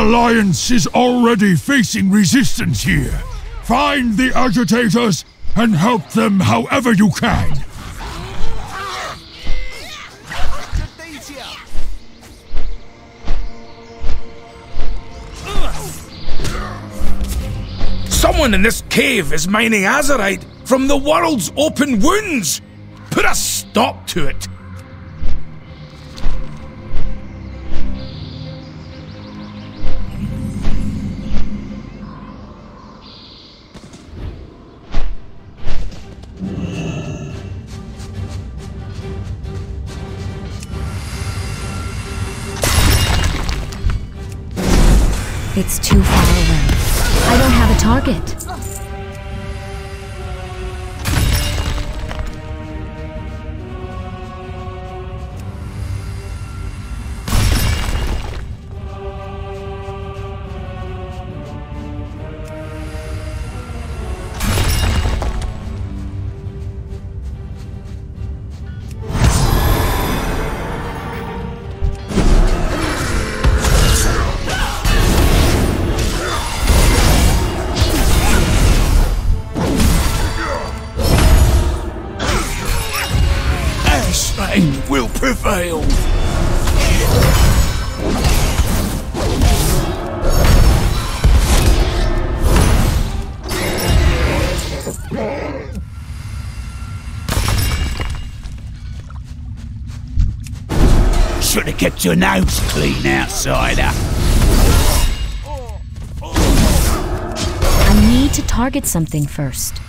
Alliance is already facing resistance here. Find the agitators and help them however you can. Someone in this cave is mining azerite from the world's open wounds. Put a stop to it. It's too far away. I don't have a target. Should your nose clean, outsider. I need to target something first.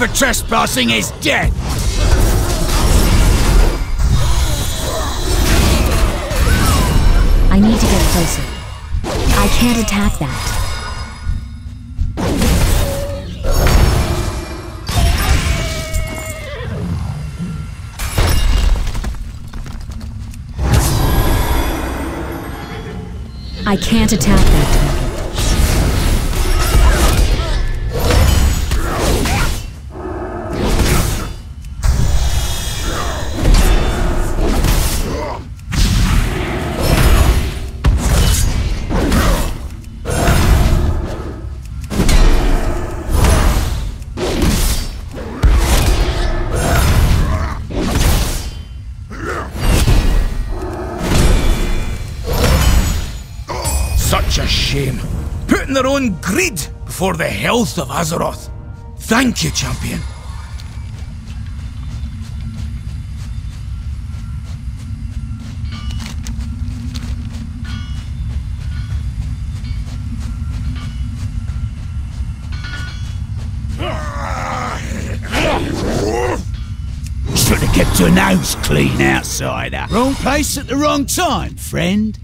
For trespassing is death. I need to get closer. I can't attack that. I can't attack that before the health of Azeroth. Thank you, champion. Should have kept your nose clean, outsider. Uh, wrong place at the wrong time, friend.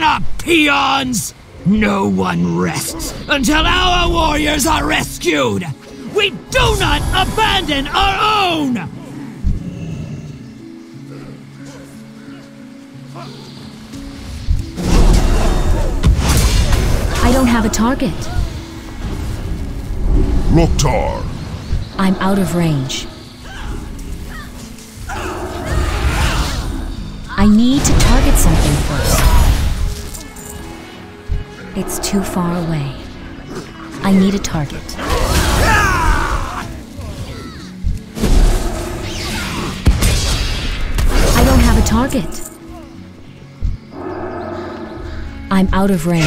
Listen up, peons! No one rests until our warriors are rescued! We do not abandon our own! I don't have a target. Loktar, I'm out of range. I need to target something first. It's too far away. I need a target. I don't have a target. I'm out of range.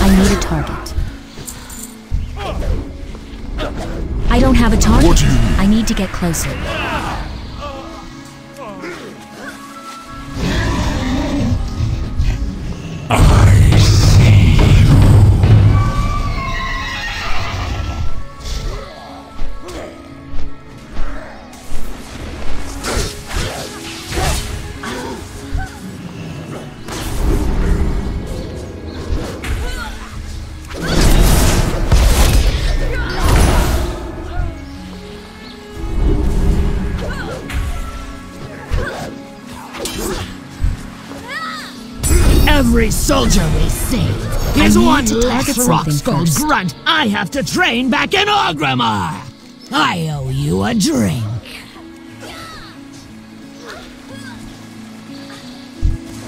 I need a target. I don't have a target. What do you need? I need to get closer. Target rock something skull first. grunt I have to train back in Orgrimmar! I owe you a drink.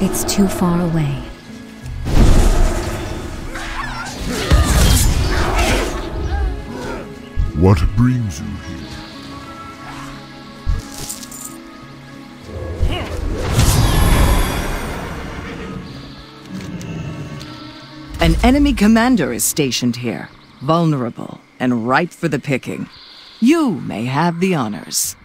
It's too far away. what brings you here? Enemy commander is stationed here, vulnerable and ripe for the picking. You may have the honors.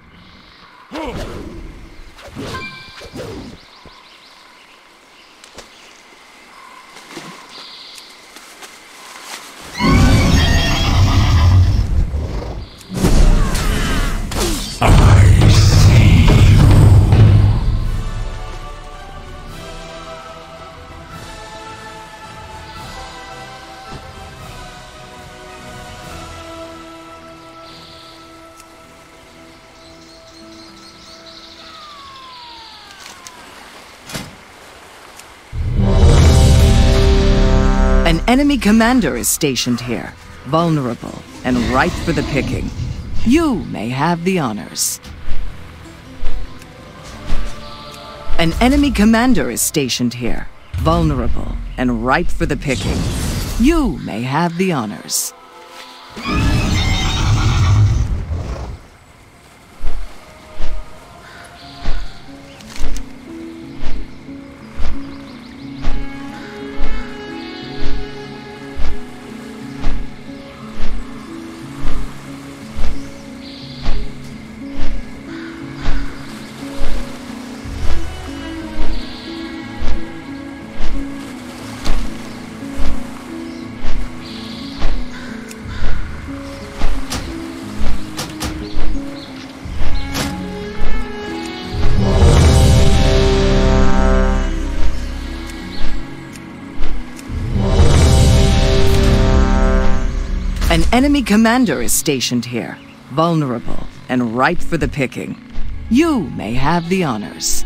Commander is stationed here, vulnerable and ripe for the picking. You may have the honors. An enemy commander is stationed here, vulnerable and ripe for the picking. You may have the honors. Enemy commander is stationed here, vulnerable and ripe for the picking. You may have the honors.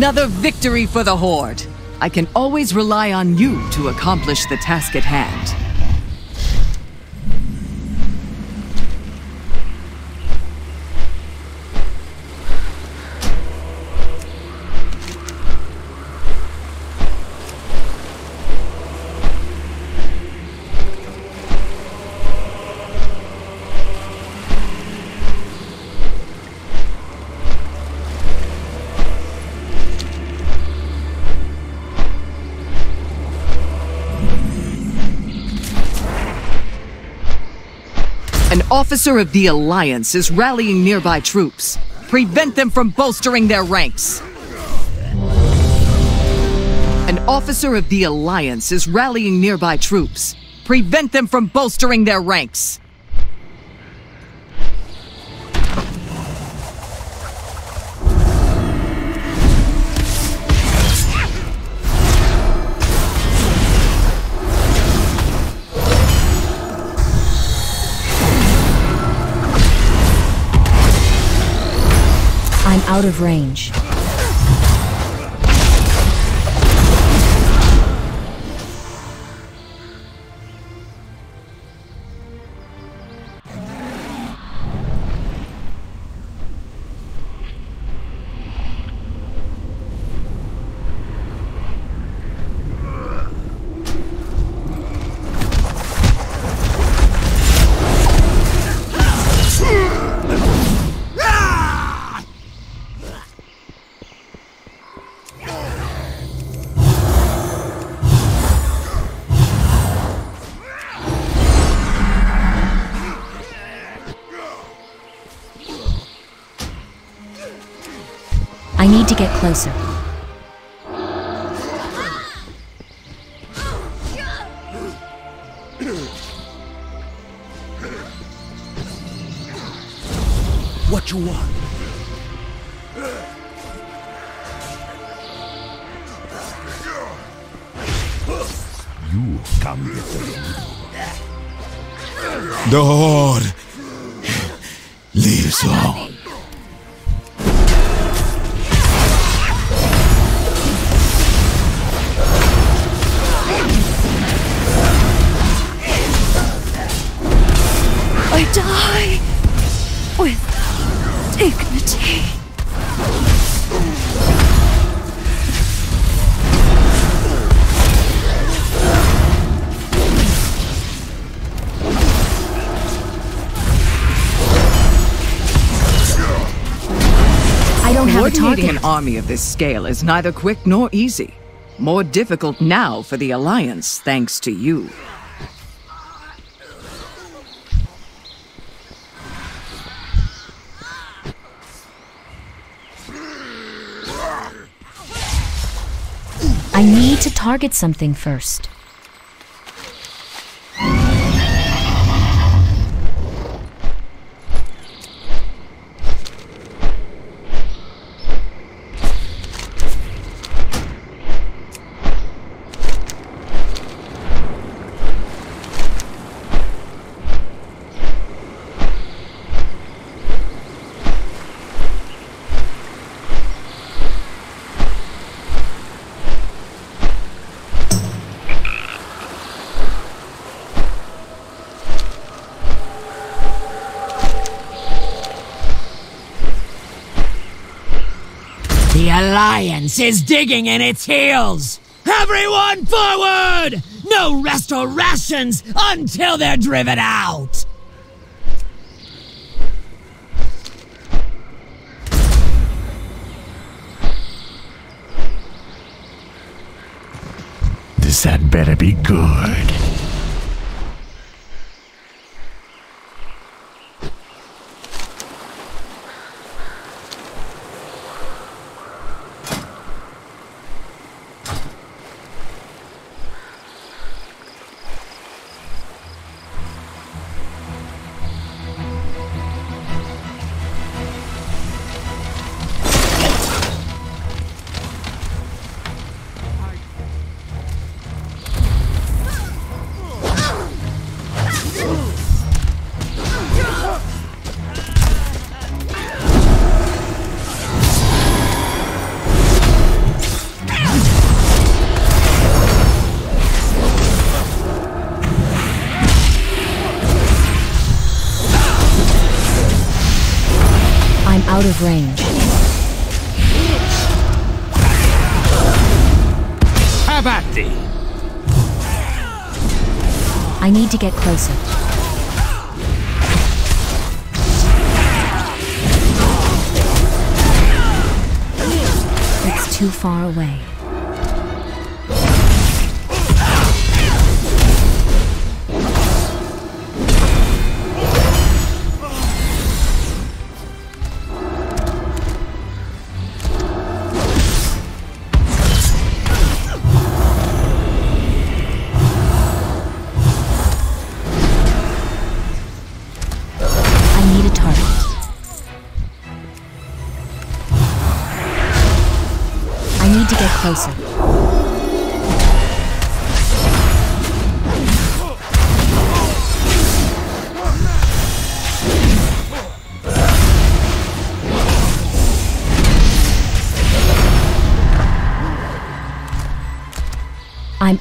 Another victory for the Horde. I can always rely on you to accomplish the task at hand. Officer of the Alliance is rallying nearby troops. Prevent them from bolstering their ranks. An officer of the Alliance is rallying nearby troops. Prevent them from bolstering their ranks. Out of range. Army of this scale is neither quick nor easy. More difficult now for the Alliance, thanks to you. I need to target something first. The Alliance is digging in its heels! Everyone forward! No rest or rations until they're driven out! This had better be good. Too far away.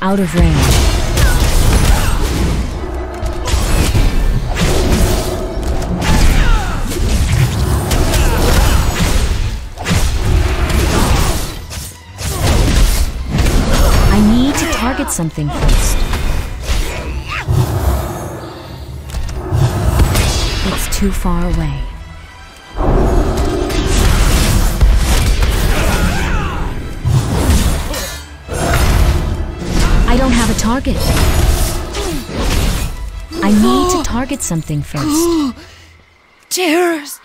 Out of range. I need to target something first. It's too far away. Target. I need to target something first. Tears!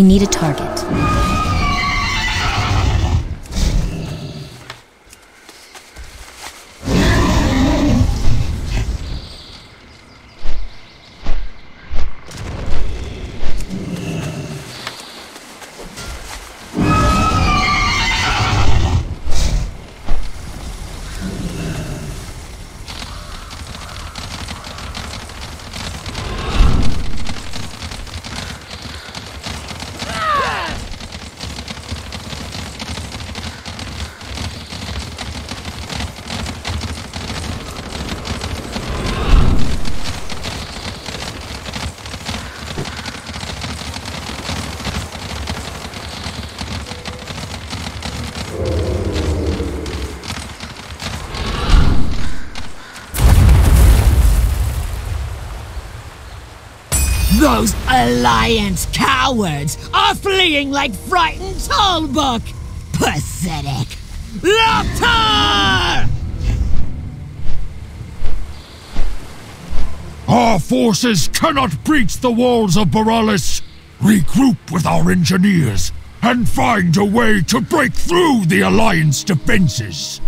I need a target. Alliance cowards are fleeing like frightened talbuk! Pathetic! Loktar! Our forces cannot breach the walls of Boralus. Regroup with our engineers and find a way to break through the Alliance defenses.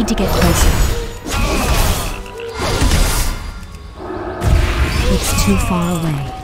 Need to get closer. It's too far away.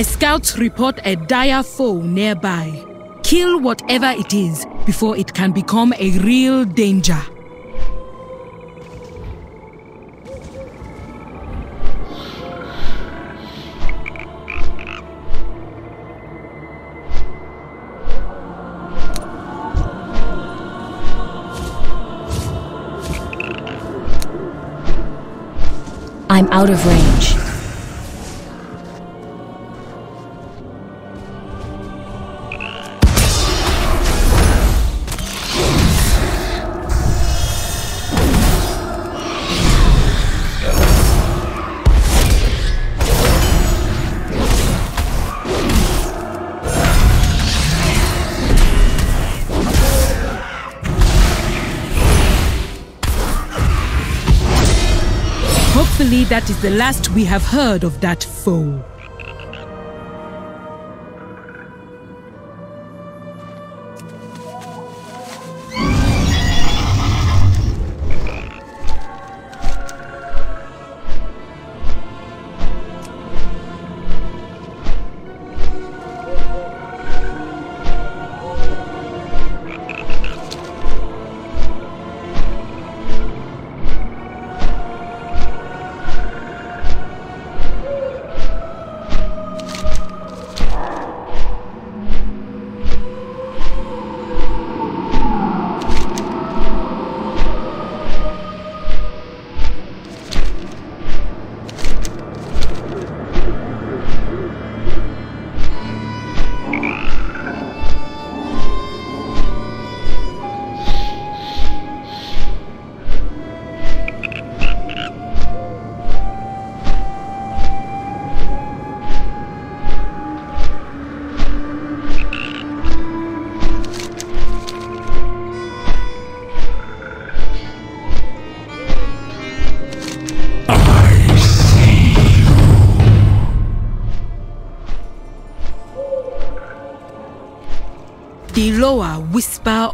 My scouts report a dire foe nearby. Kill whatever it is before it can become a real danger. I'm out of range. That is the last we have heard of that foe.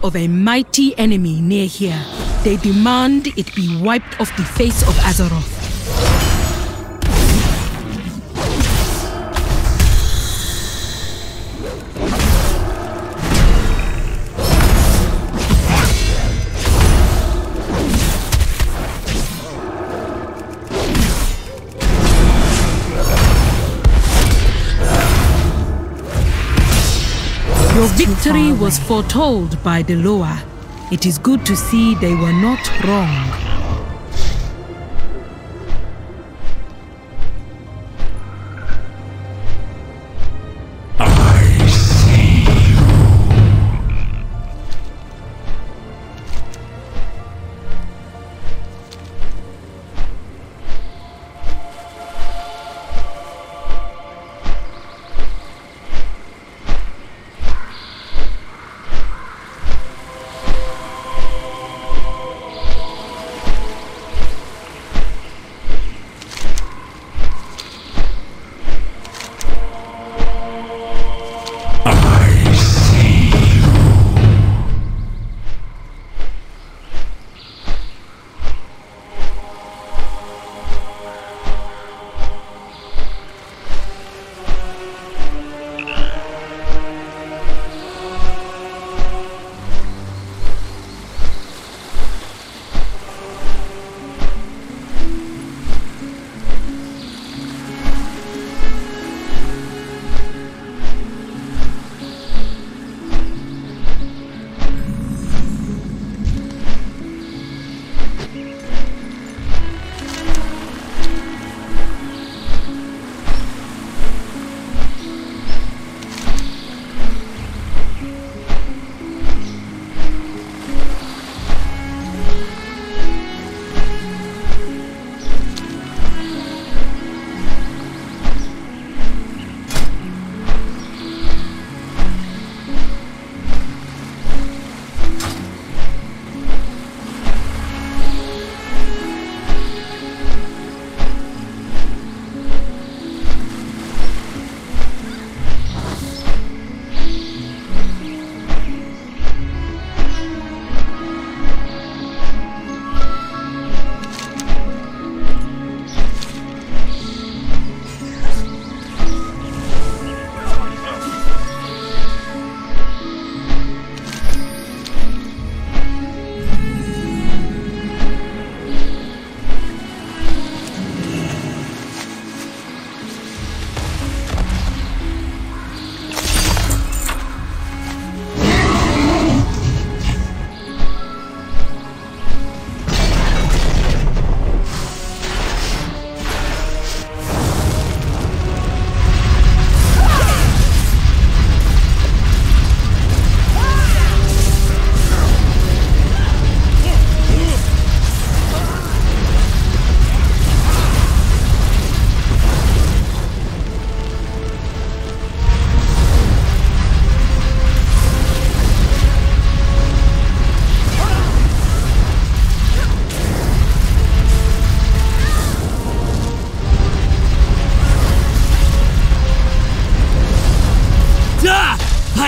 Of a mighty enemy near here. They demand it be wiped off the face of Azeroth. Victory was foretold by the Loa. It is good to see they were not wrong.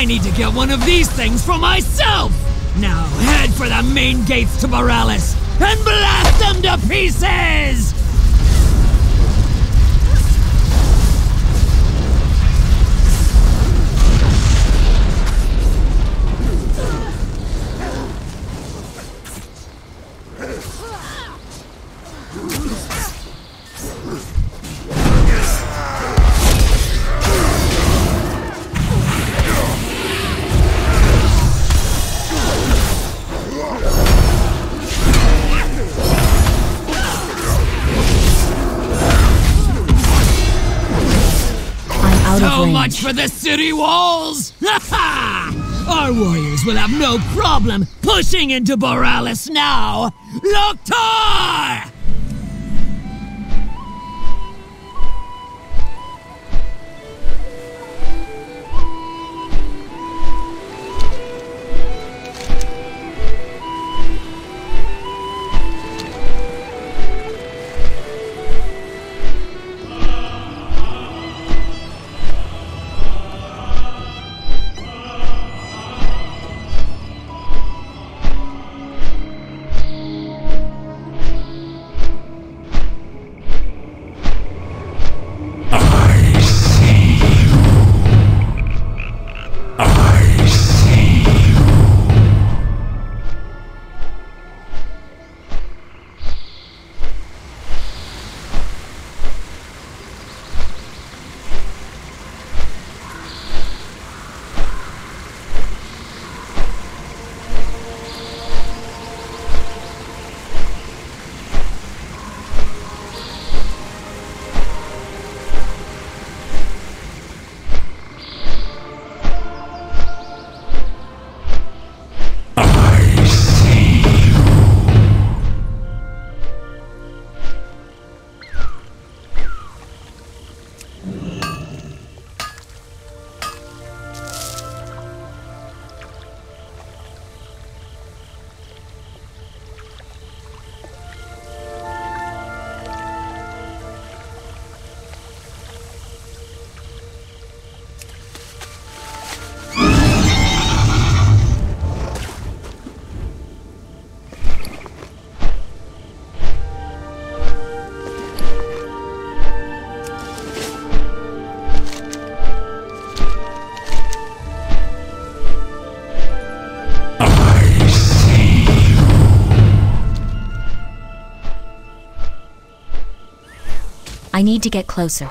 Need to get one of these things for myself! Now head for the main gates to Boralus and blast them to pieces! City walls! Our warriors will have no problem pushing into Boralus now! Loktar! Need to get closer.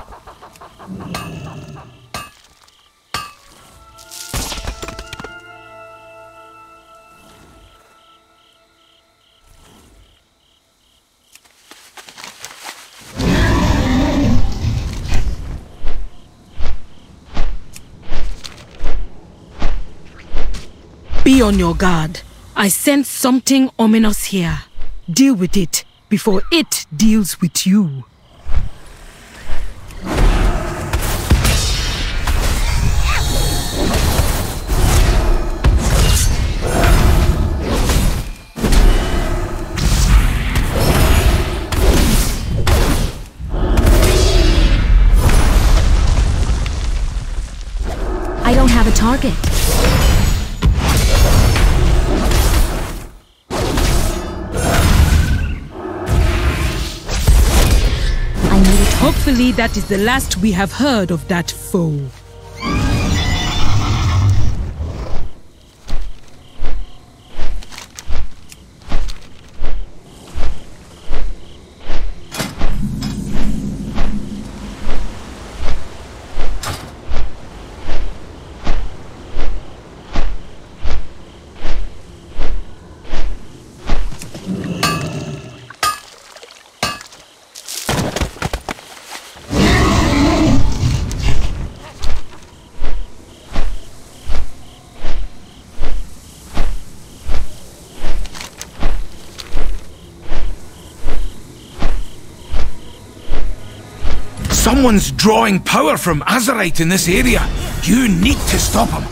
Be on your guard. I sense something ominous here. Deal with it before it deals with you. Target. Hopefully, that is the last we have heard of that foe. Someone's drawing power from Azerite in this area. You need to stop him.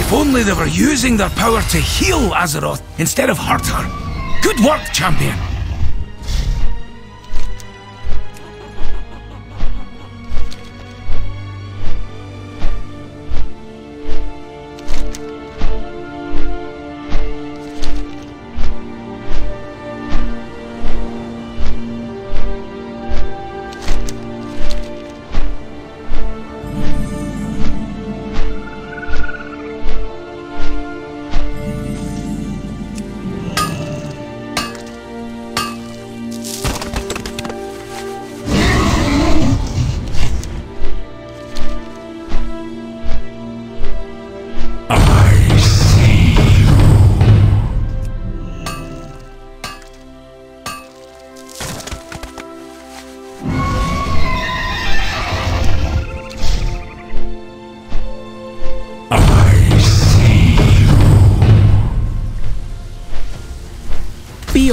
If only they were using their power to heal Azeroth instead of hurt her. Good work, champion.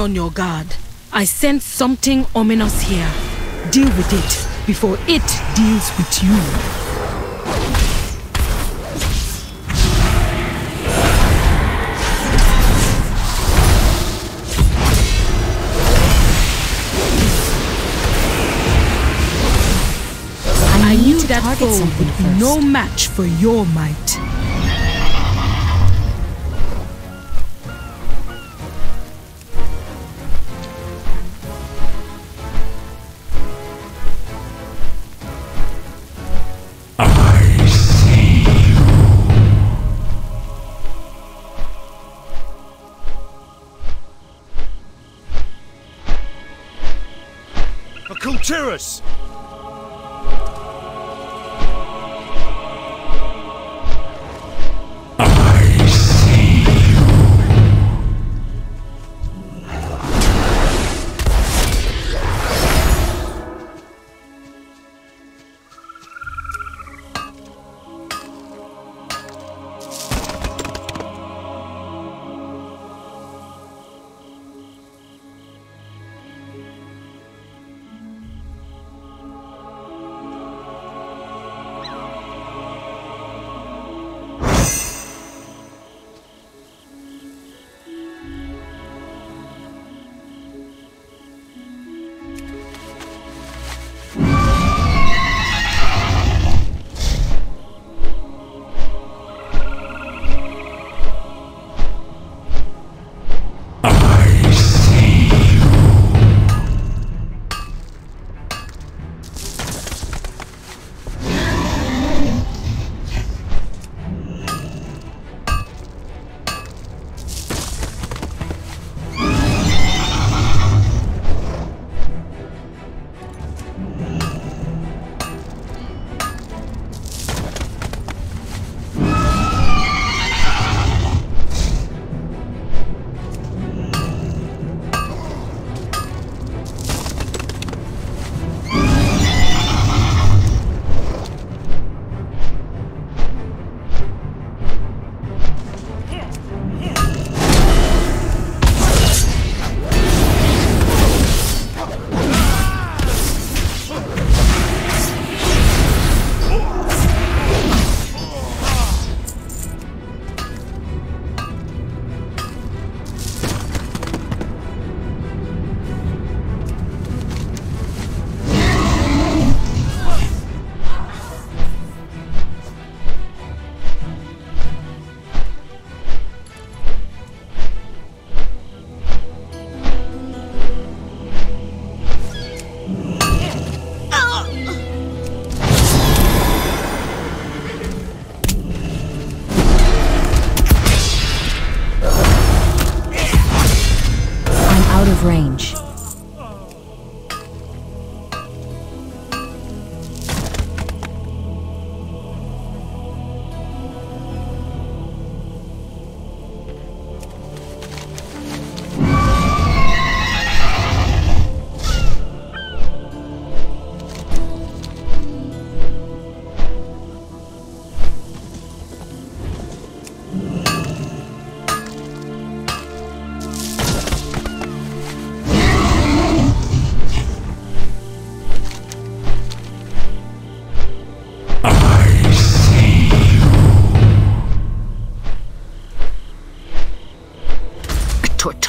On your guard. I sense something ominous here. Deal with it before it deals with you. I, I knew that foe would be no match for your might.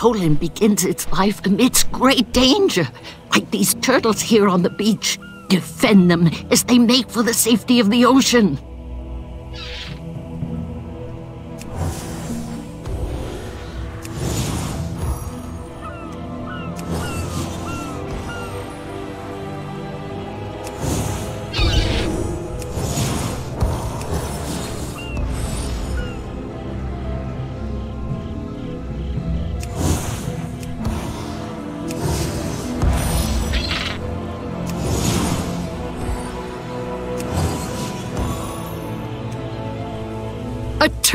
Tortollan begins its life amidst great danger, like these turtles here on the beach. Defend them as they make for the safety of the ocean.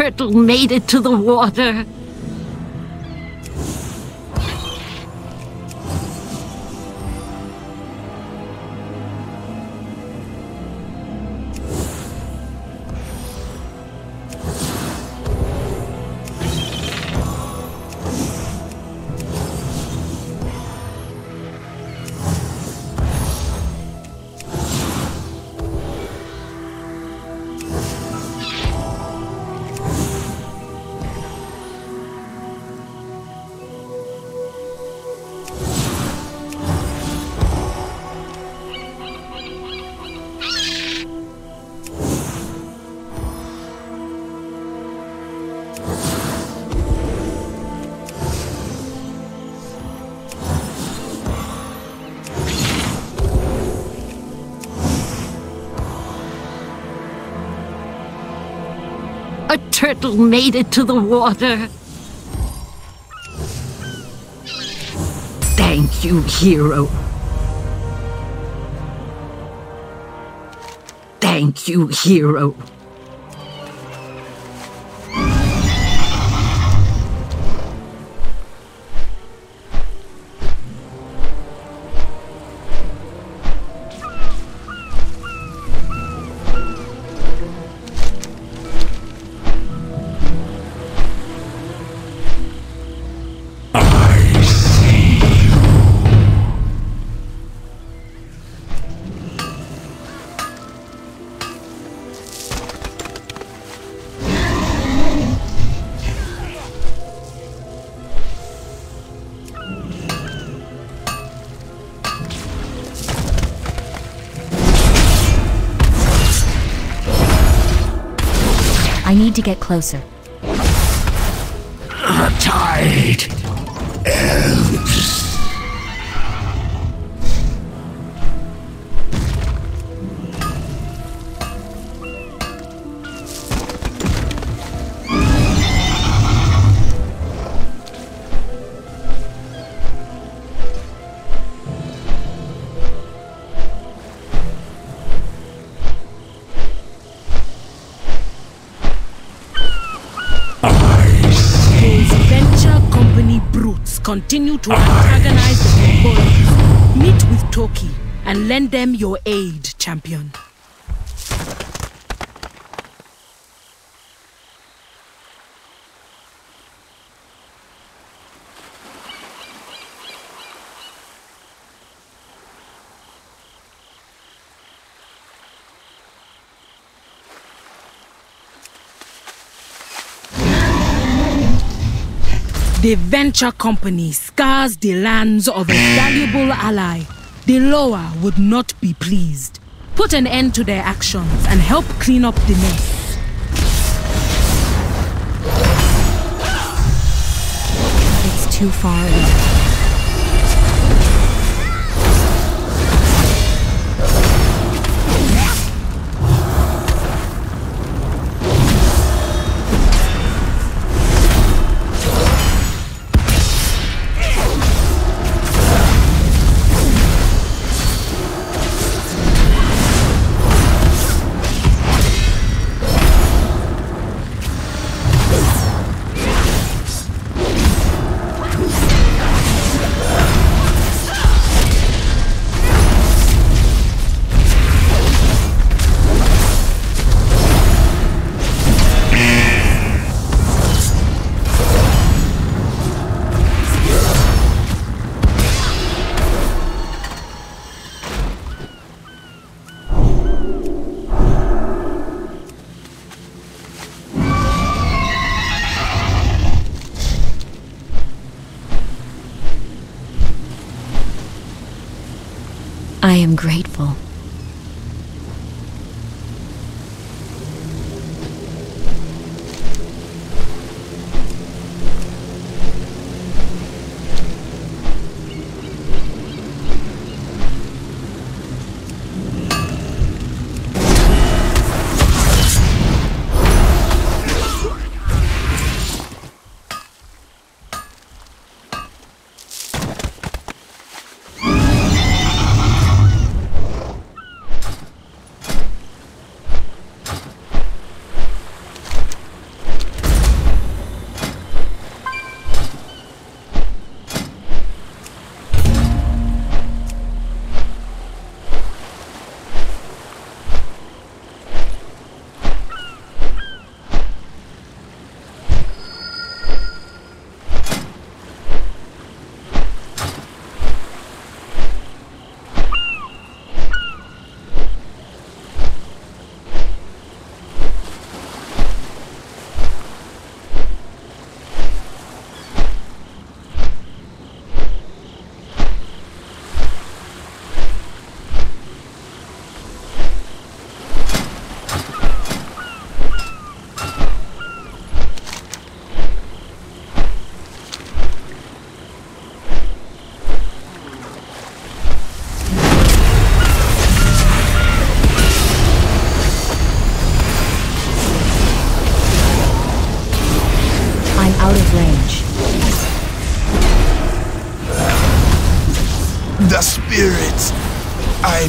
Turtle made it to the water. Turtle made it to the water. Thank you, hero. Thank you, hero. Get closer. Continue to antagonize the Mongolians. Meet with Toki and lend them your aid, champion. The venture company scars the lands of a valuable ally. The Loa would not be pleased. Put an end to their actions and help clean up the mess. It's too far away.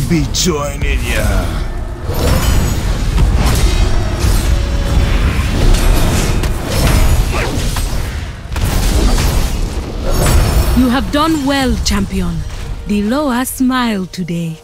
Be joining ya. You have done well, champion. The Loa smiled today.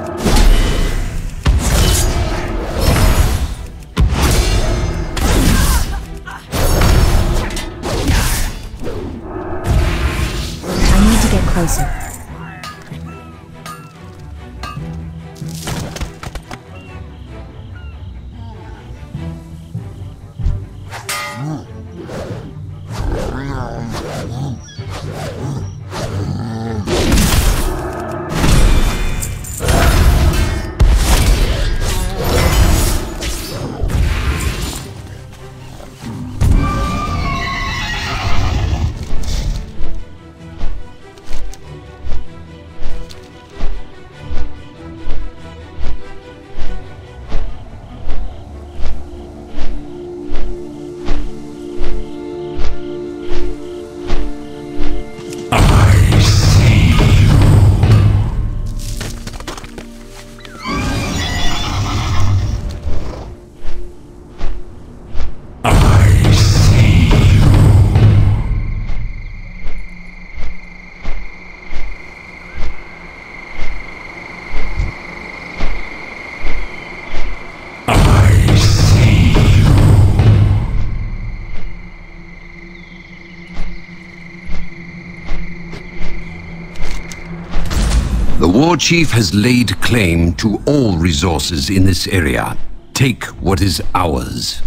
Chief has laid claim to all resources in this area. Take what is ours.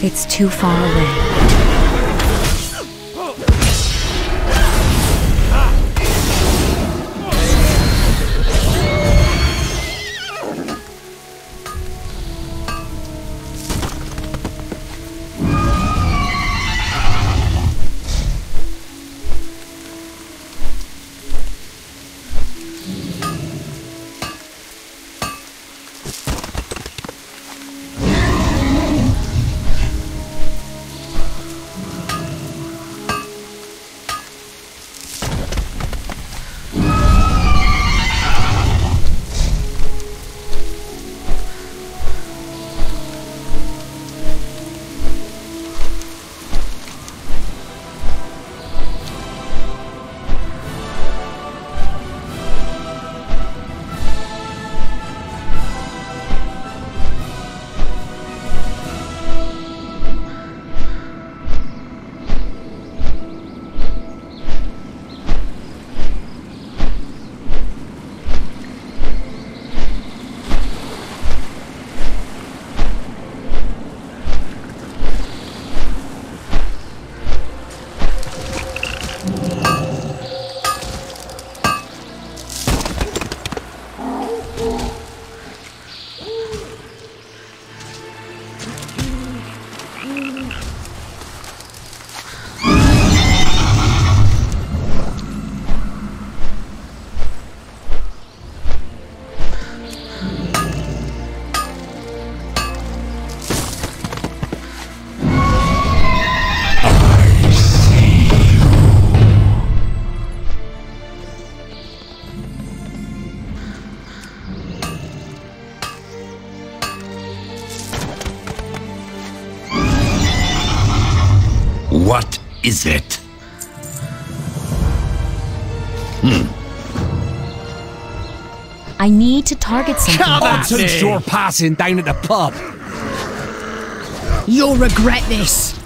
It's too far away. Is it? Hmm. I need to target something. Come at first. passing down at the pub. You'll regret this.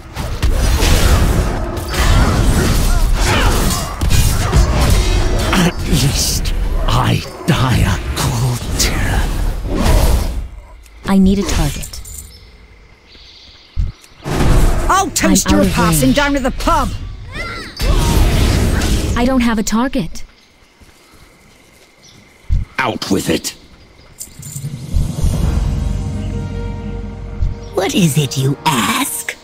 At least I die a cold terror. I need a target. I'll toast I'm your out of passing down to the pub. I don't have a target. Out with it. What is it you ask?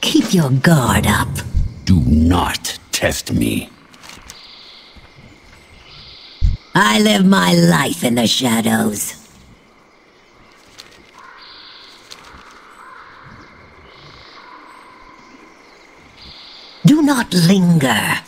Keep your guard up. Do not test me. I live my life in the shadows. Not linger.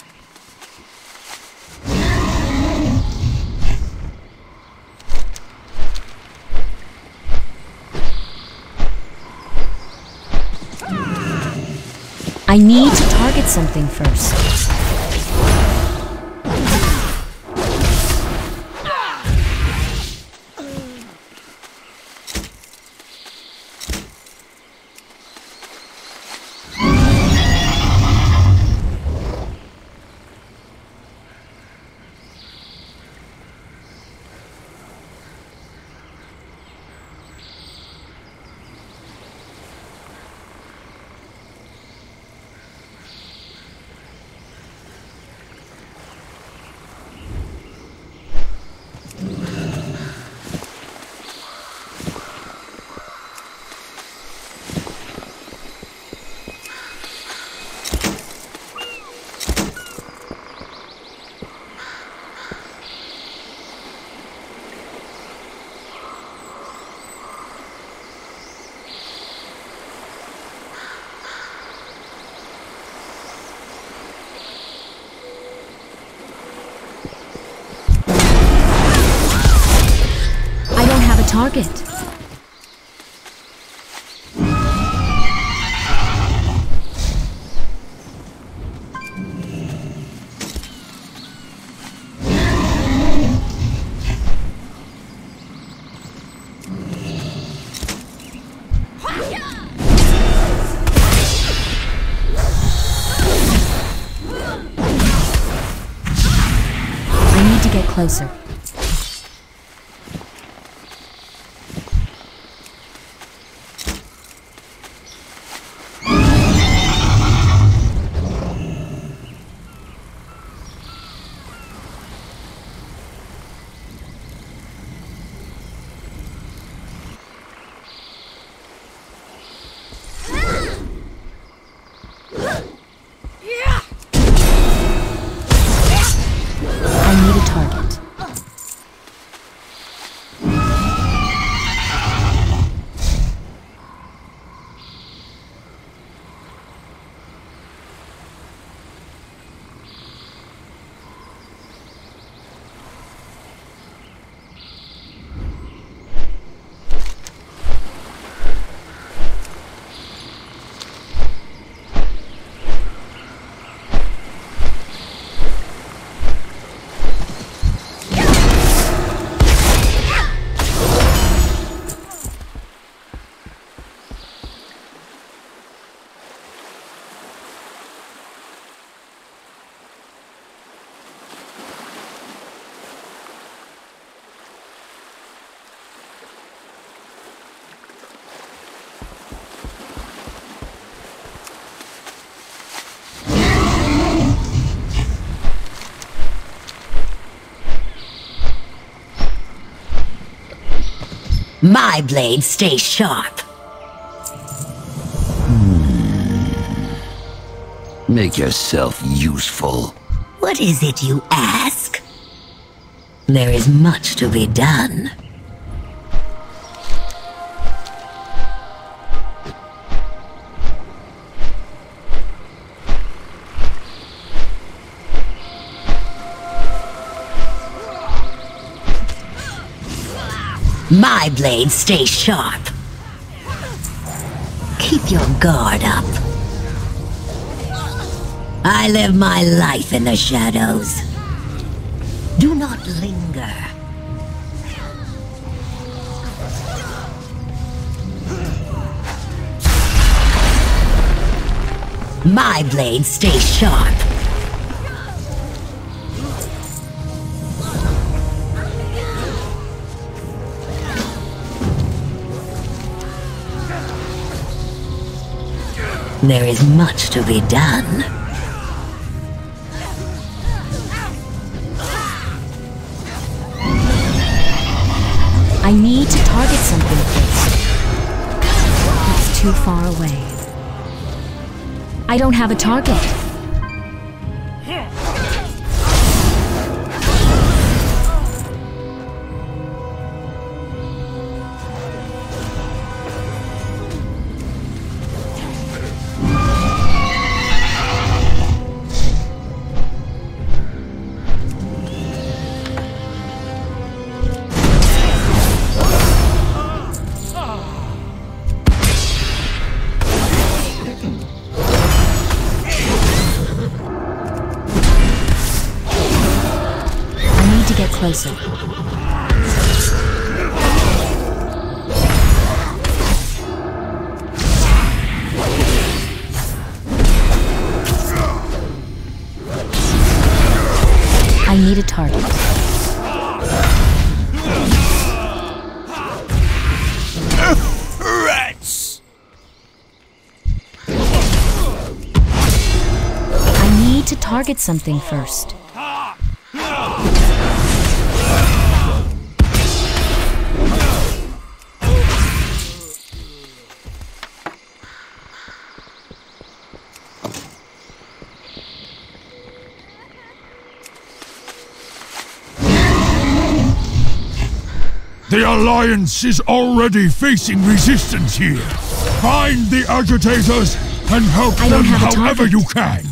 I need to target something first. Closer. My blade stays sharp. Hmm. Make yourself useful. What is it you ask? There is much to be done. My blade stays sharp. Keep your guard up. I live my life in the shadows. Do not linger. My blade stays sharp. There is much to be done. I need to target something first. It's too far away. I don't have a target. Something first. The Alliance is already facing resistance here. Find the agitators and help them however you can.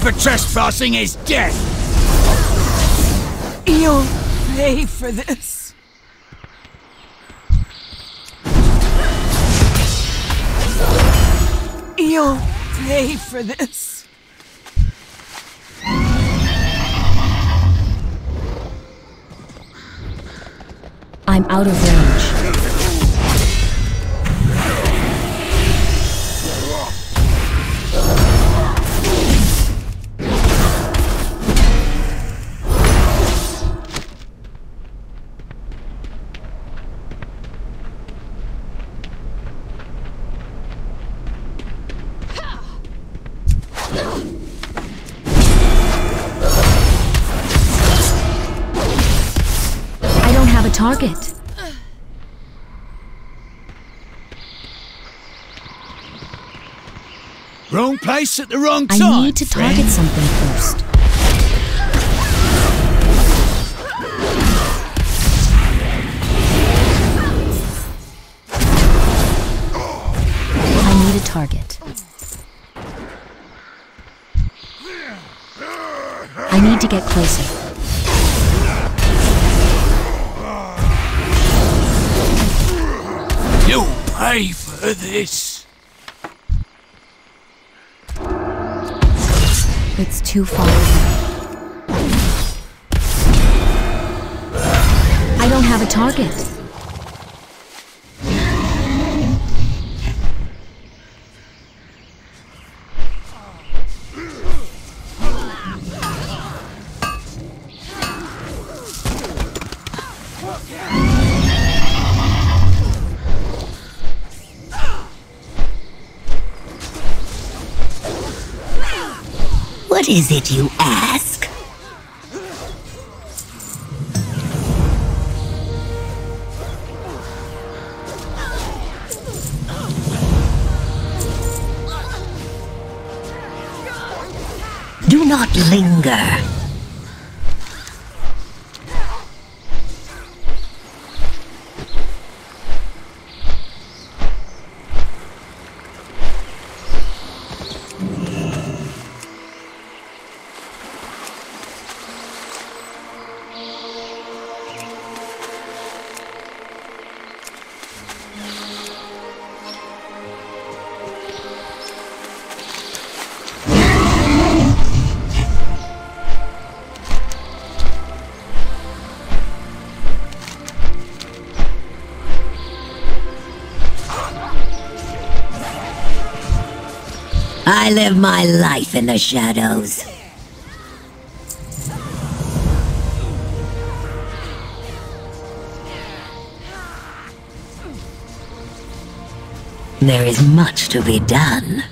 Penalty for trespassing is death! You'll pay for this. You'll pay for this. I'm out of range. Wrong place at the wrong I need to friend. target something first. I need a target. I need to get closer. You pay for this. It's too far away. I don't have a target. What is it you My life in the shadows. There is much to be done.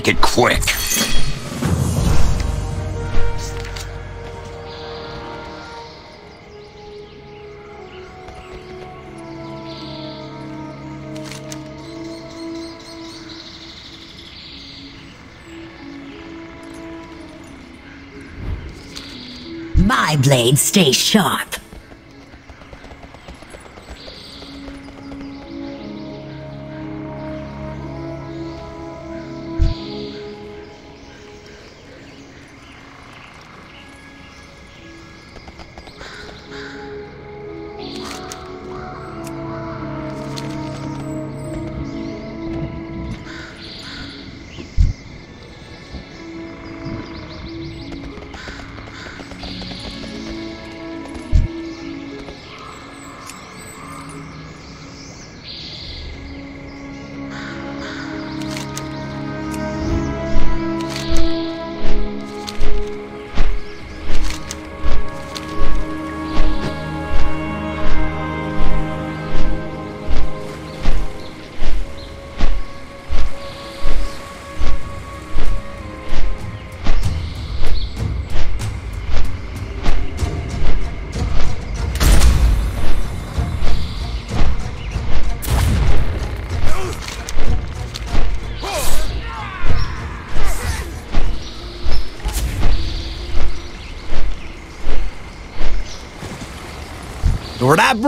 Make it quick. My blades stay sharp.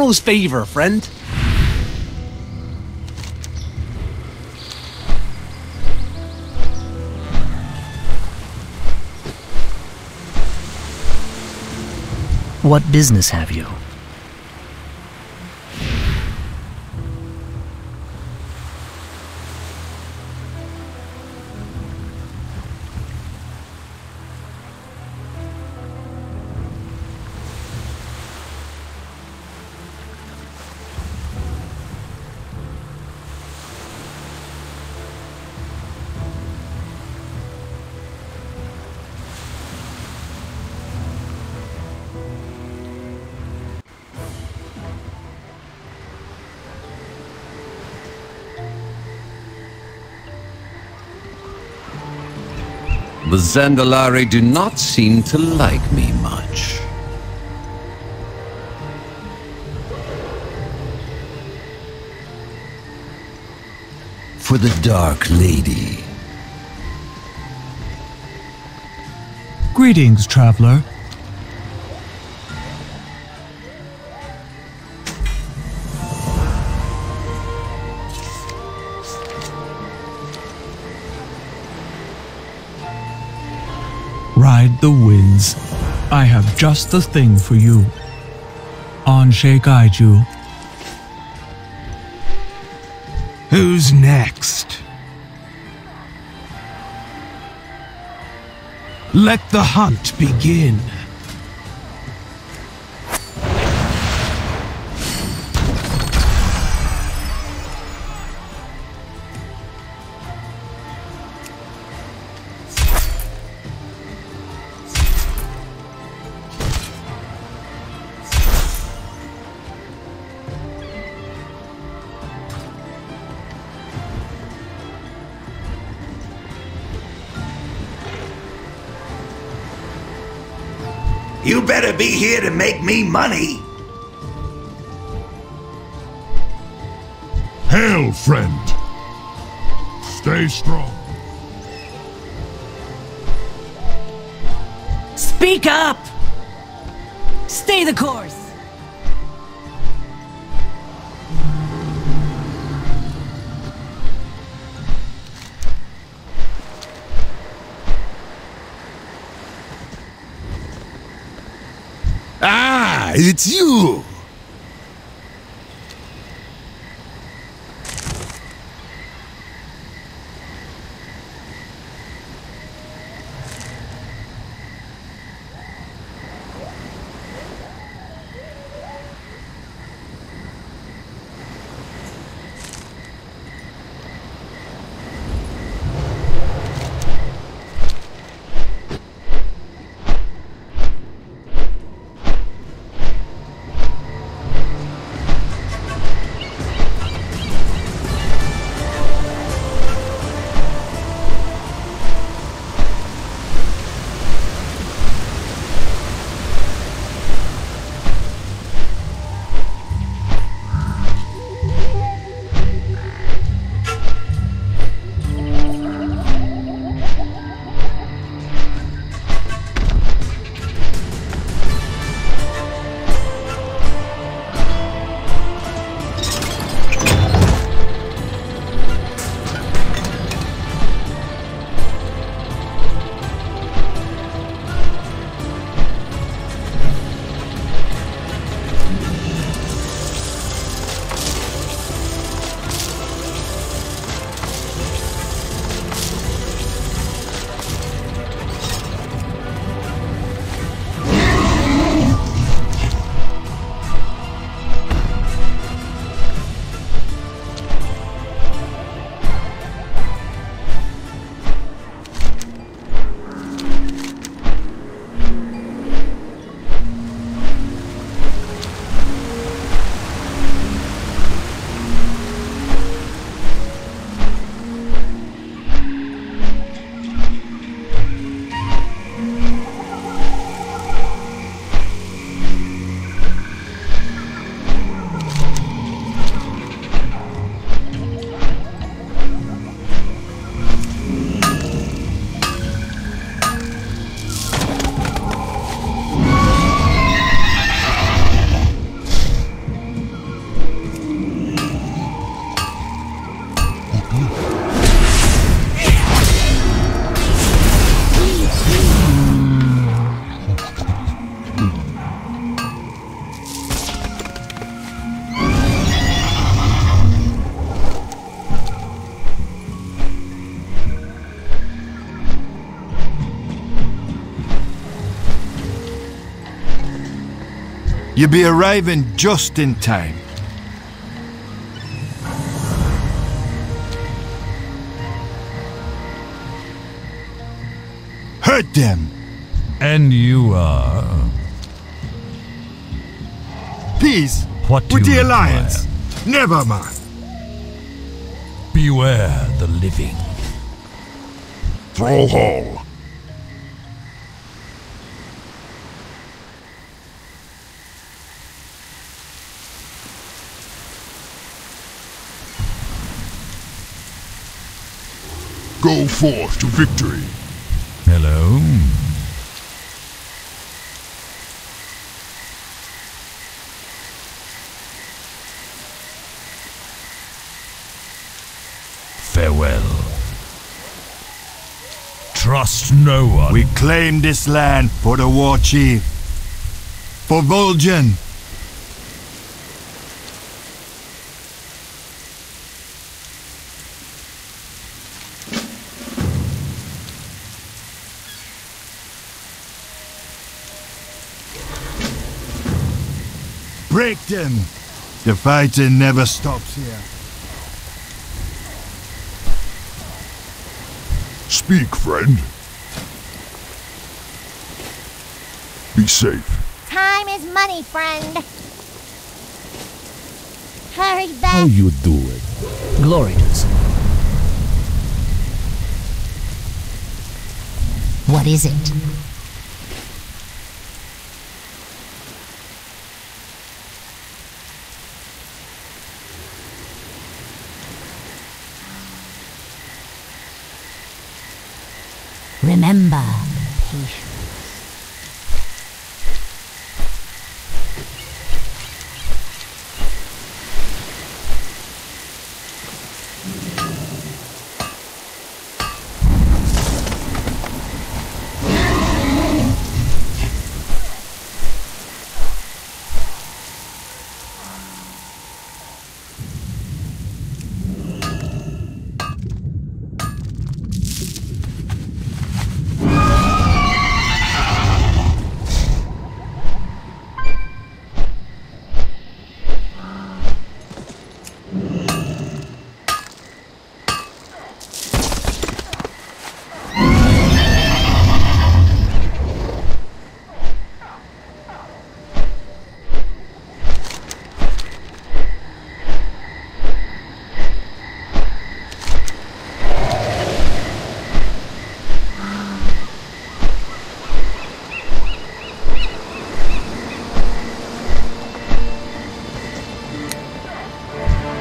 Admiral's favor, friend. What business have you? Zandalari do not seem to like me much. For the Dark Lady. Greetings, traveler. Just the thing for you. An'she guide you. Who's next? Let the hunt begin. To make me money. Hail, friend. Stay strong. Speak up! Stay the course! It's you! You'll be arriving just in time. Hurt them! And you are. Peace What do with the require? Alliance. Never mind. Beware the living. Thrall Hall. Go forth to victory. Hello. Farewell. Trust no one. We claim this land for the war chief. For Vol'jin. Break them! The fighting never stops here. Speak, friend. Be safe. Time is money, friend. Hurry back. How back. you do it? Glory to the sun. What is it? Remember, patience.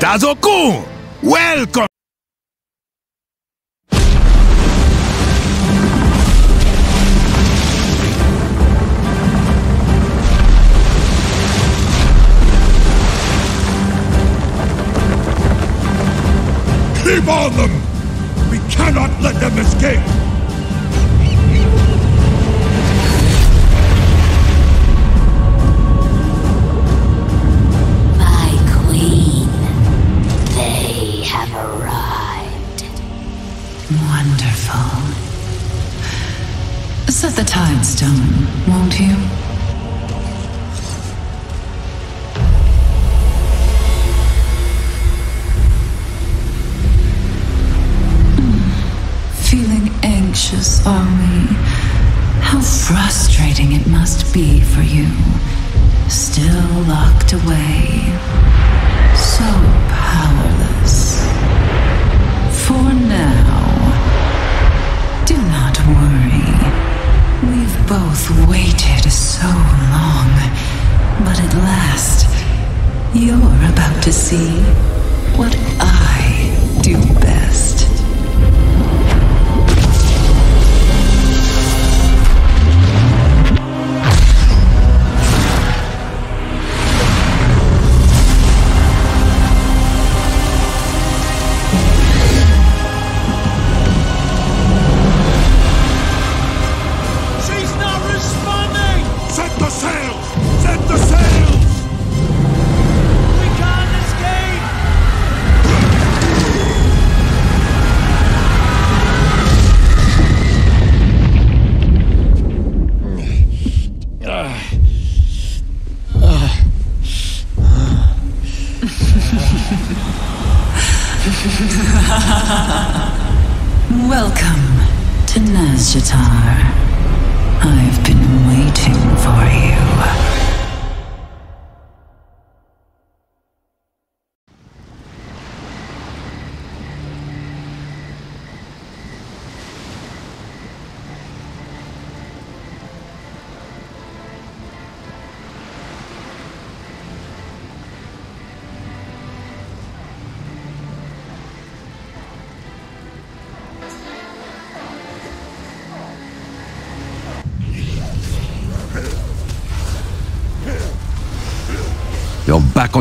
Dazoku! Welcome!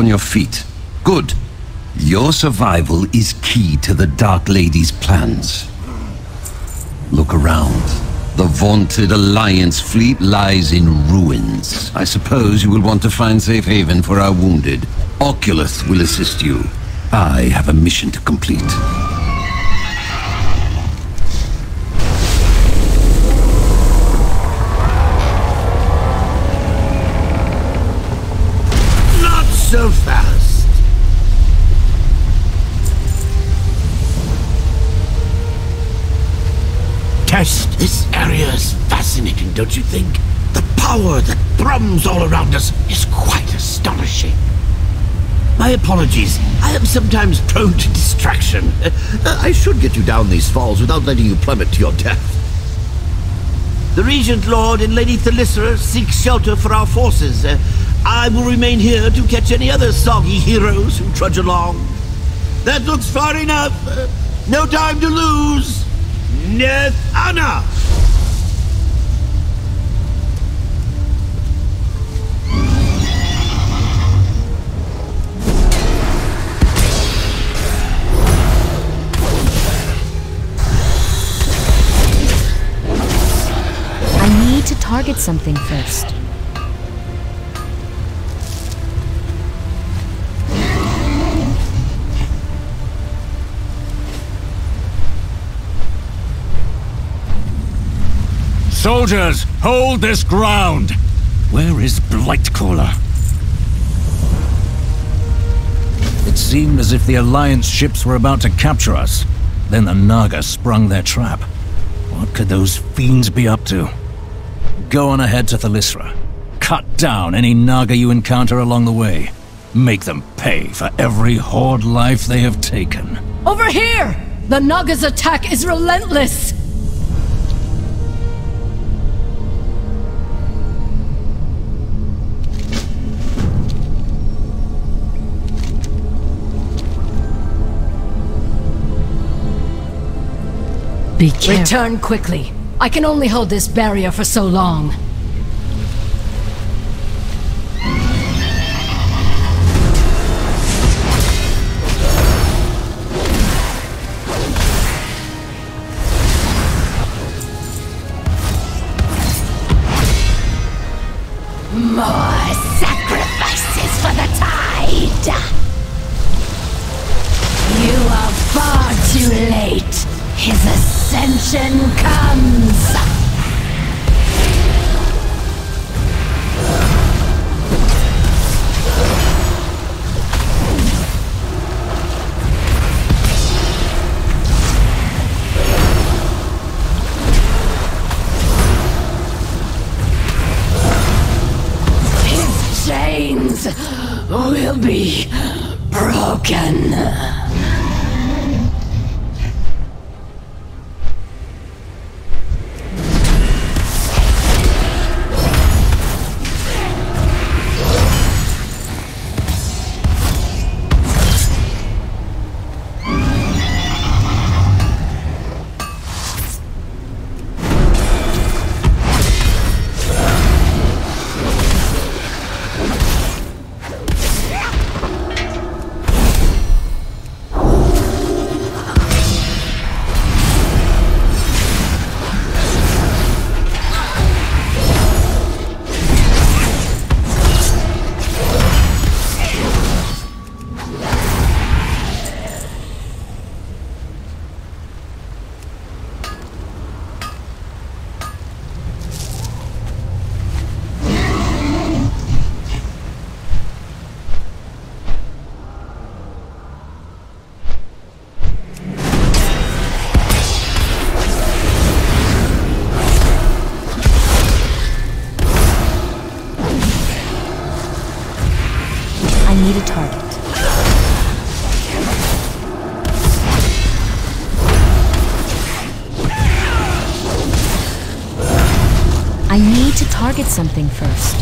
On your feet. Good. Your survival is key to the Dark Lady's plans. Look around. The vaunted Alliance fleet lies in ruins. I suppose you will want to find safe haven for our wounded. Occuleth will assist you. I have a mission to complete. So fast. Test, this area is fascinating, don't you think? The power that thrums all around us is quite astonishing. My apologies. I am sometimes prone to distraction. Uh, I should get you down these falls without letting you plummet to your death. The Regent Lord and Lady Thalyssra seek shelter for our forces. Uh, I will remain here to catch any other soggy heroes who trudge along. That looks far enough. No time to lose. Neth Anna! I need to target something first. Soldiers, hold this ground! Where is Blightcaller? It seemed as if the Alliance ships were about to capture us. Then the Naga sprung their trap. What could those fiends be up to? Go on ahead to Thalyssra. Cut down any Naga you encounter along the way. Make them pay for every Horde life they have taken. Over here! The Naga's attack is relentless! Be careful. Return quickly. I can only hold this barrier for so long. Ascension comes! I need to target something first.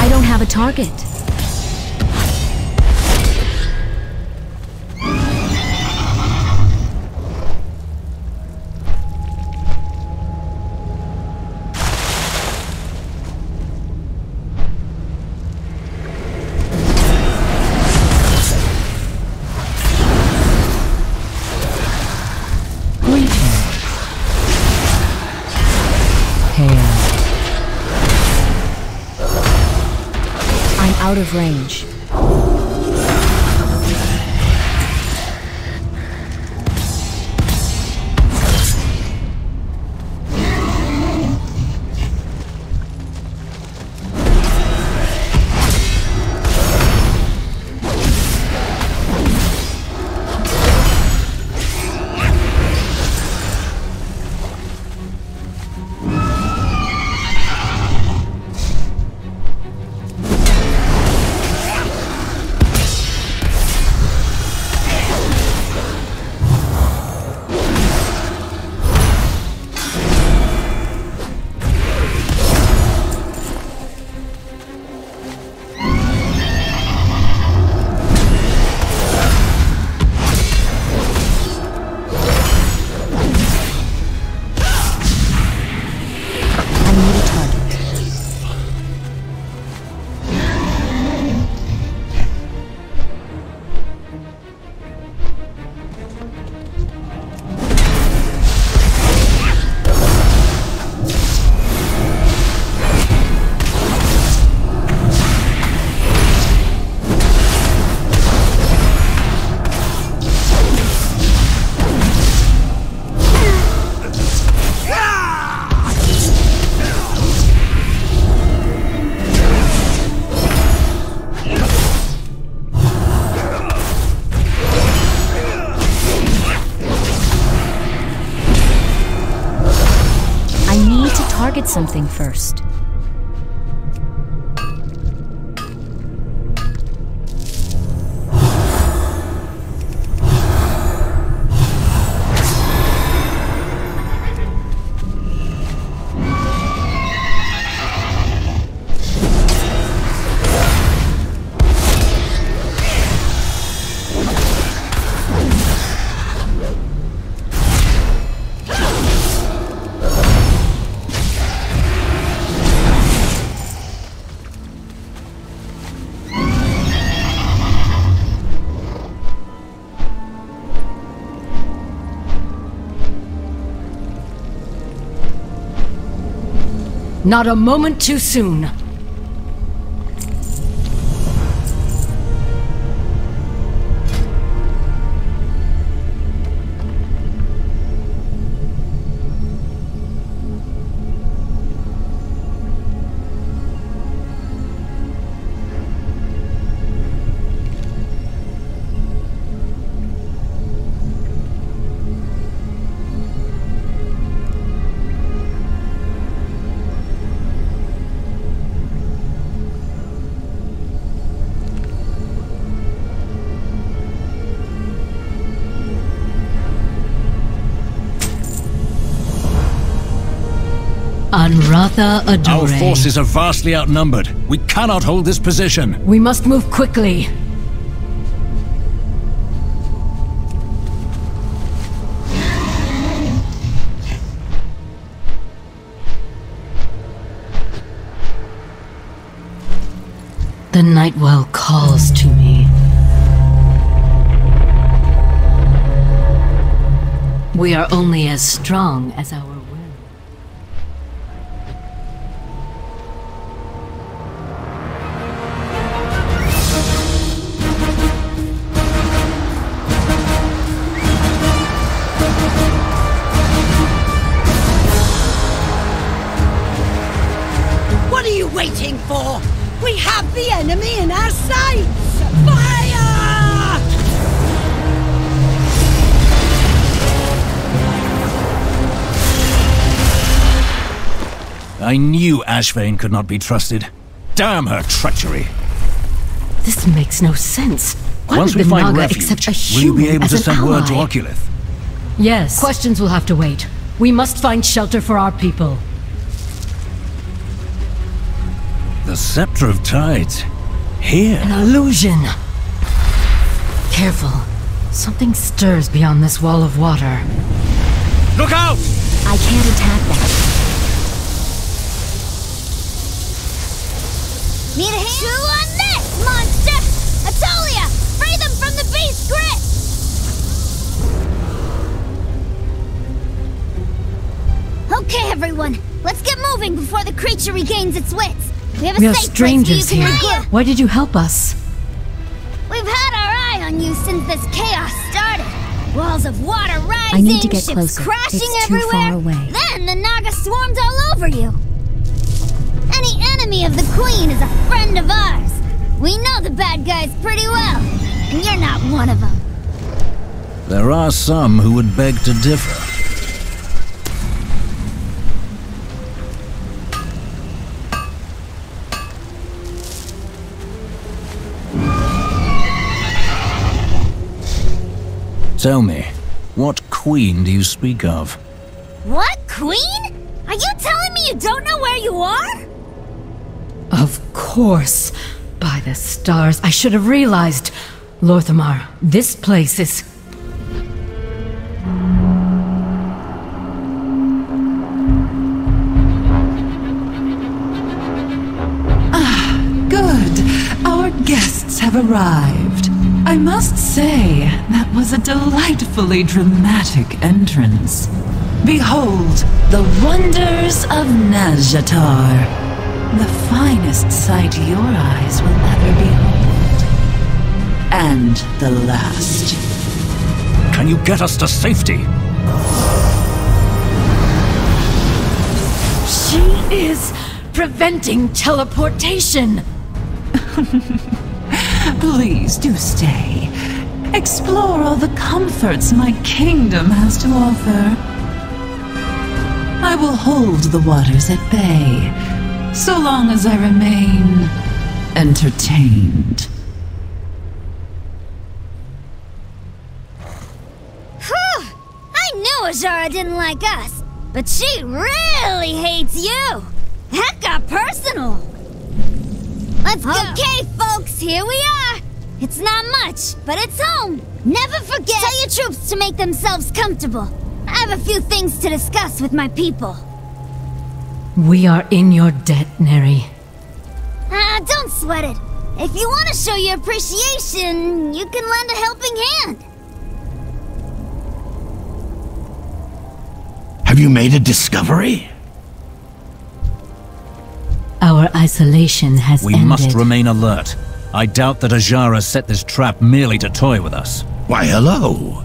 I don't have a target. Out of range. Something first. Not a moment too soon. Anratha Adore. Our forces are vastly outnumbered. We cannot hold this position. We must move quickly. The Nightwell calls to me. We are only as strong as our Ashvane could not be trusted. Damn her treachery. This makes no sense. Why Once would we the find Naga refuge, accept a will you be able to an send word to ally? Occuleth? Yes. Questions will have to wait. We must find shelter for our people. The Scepter of Tides. Here. An illusion. Careful. Something stirs beyond this wall of water. Look out! I can't attack that. Need a hand? Chew on this, monster! Atolia! Free them from the beast's grip! Okay, everyone. Let's get moving before the creature regains its wits. We have a We are safe strangers here. you can regroup. Why did you help us? We've had our eye on you since this chaos started. Walls of water rising, I need to get ships closer. crashing It's too everywhere. far away. Then the Naga swarmed all over you. Any enemy of the Queen is a friend of ours. We know the bad guys pretty well, and you're not one of them. There are some who would beg to differ. Tell me, what queen do you speak of? What, Queen? Are you telling me you don't know where you are? Course. By the stars, I should have realized. Lor'themar, this place is. Ah, good. Our guests have arrived. I must say, that was a delightfully dramatic entrance. Behold, the wonders of Nazjatar. The finest sight your eyes will ever behold. And the last. Can you get us to safety? She is preventing teleportation! Please do stay. Explore all the comforts my kingdom has to offer. I will hold the waters at bay, so long as I remain entertained. Whew! I knew Azshara didn't like us, but she really hates you. That got personal. Let's go. Okay, folks, here we are. It's not much, but it's home. Never forget. Tell your troops to make themselves comfortable. I have a few things to discuss with my people. We are in your debt, Neri. Ah, don't sweat it. If you want to show your appreciation, you can lend a helping hand. Have you made a discovery? Our isolation has We ended. must remain alert. I doubt that Azshara set this trap merely to toy with us. Why, hello.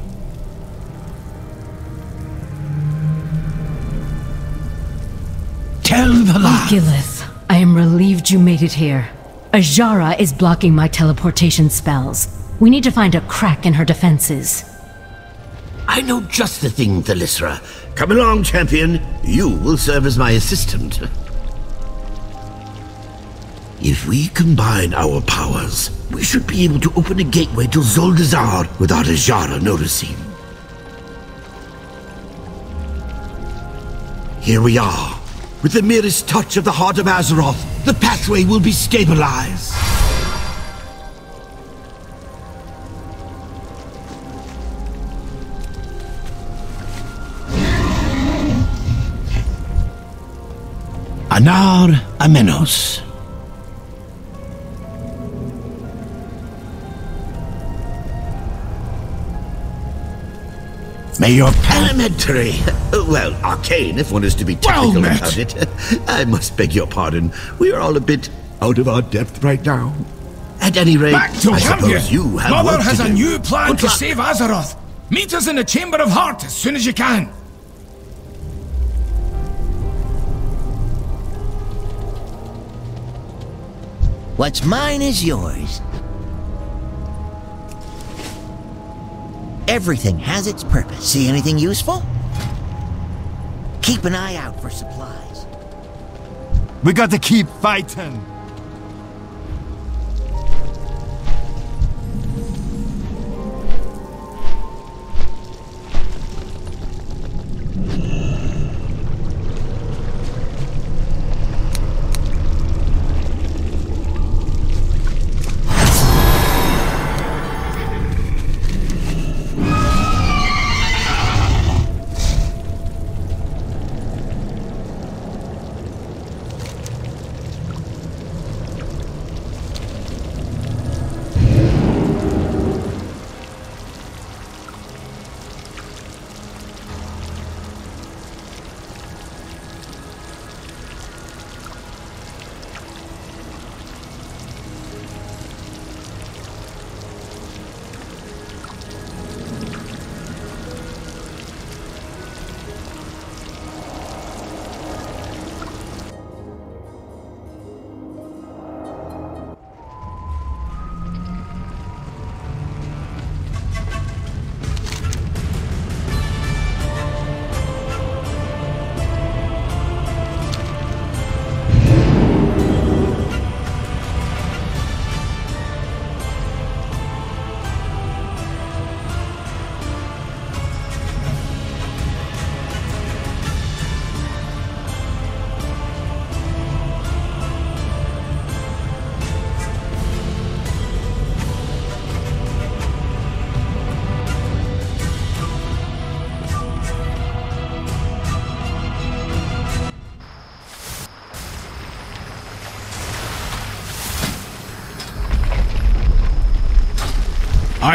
Lie. Oh, Gilith, I am relieved you made it here. Azshara is blocking my teleportation spells. We need to find a crack in her defenses. I know just the thing, Thalyssra. Come along, champion. You will serve as my assistant. If we combine our powers, we should be able to open a gateway to Zuldazar without Azshara noticing. Here we are. With the merest touch of the heart of Azeroth, the pathway will be stabilized. Anar Amenos. May your elementary, well, arcane, if one is to be technical met. about it. I must beg your pardon. We are all a bit out of our depth right now. At any rate, Back to I camp suppose you. you have Mother work has to a do. new plan Good to luck. save Azeroth. Meet us in the Chamber of Heart as soon as you can. What's mine is yours. Everything has its purpose. See anything useful? Keep an eye out for supplies. We got to keep fighting.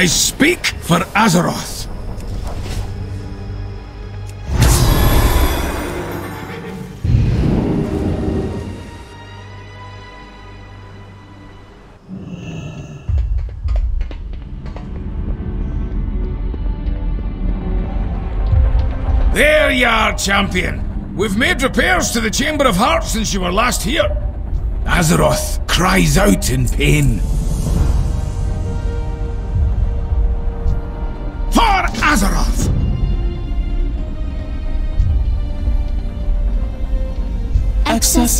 I speak for Azeroth. There you are, champion. We've made repairs to the Chamber of Hearts since you were last here. Azeroth cries out in pain.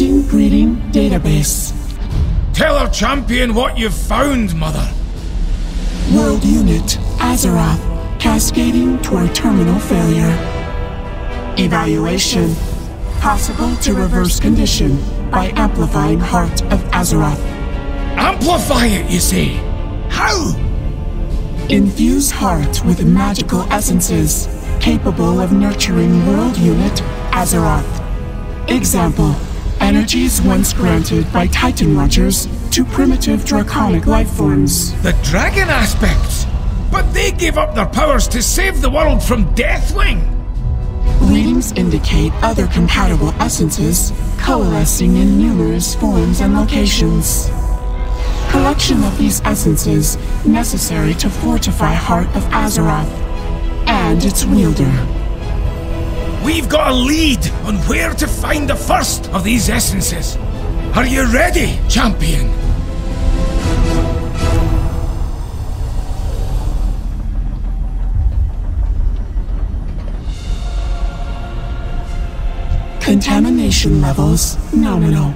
Accessing breeding database. Tell our champion what you've found, Mother. World unit Azeroth cascading toward terminal failure. Evaluation. Possible to reverse condition by amplifying Heart of Azeroth. Amplify it, you say? How? Infuse Heart with magical essences capable of nurturing World Unit Azeroth. Example. Energies once granted by Titan Watchers to primitive draconic life forms. The dragon aspects! But they gave up their powers to save the world from Deathwing! Readings indicate other compatible essences coalescing in numerous forms and locations. Collection of these essences necessary to fortify Heart of Azeroth and its wielder. We've got a lead on where to find the first of these essences. Are you ready, champion? Contamination levels nominal.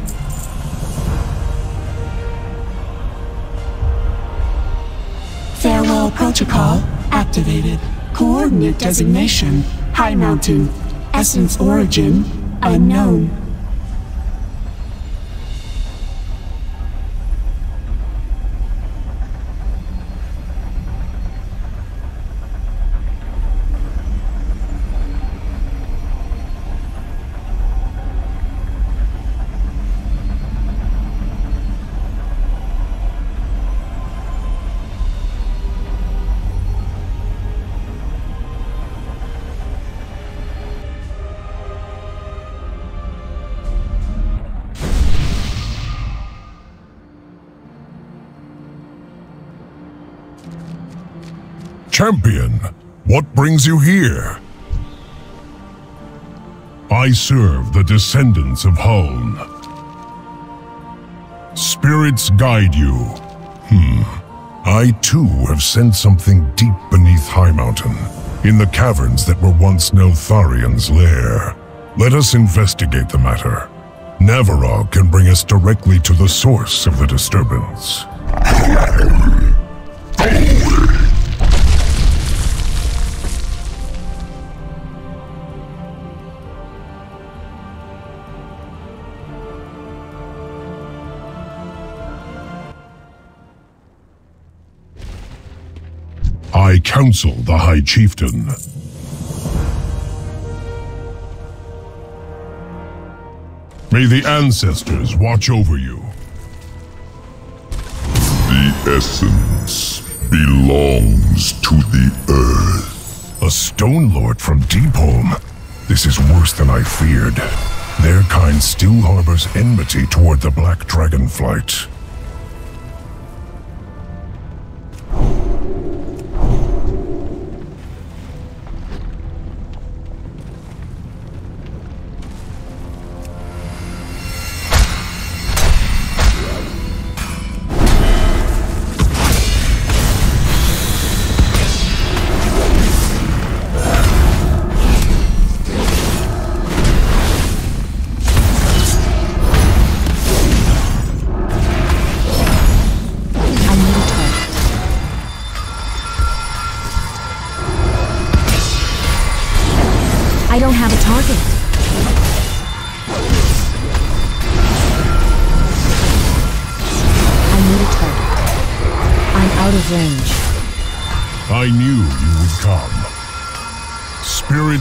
Farewell Protocol activated. Coordinate designation Highmountain. Essence origin unknown. Champion, what brings you here? I serve the descendants of Huln. Spirits guide you. Hmm. I too have sensed something deep beneath Highmountain, in the caverns that were once Neltharion's lair. Let us investigate the matter. Navarrogg can bring us directly to the source of the disturbance. I counsel the High Chieftain. May the ancestors watch over you. The essence belongs to the earth. A Stone Lord from Deepholm. This is worse than I feared. Their kind still harbors enmity toward the Black Dragonflight.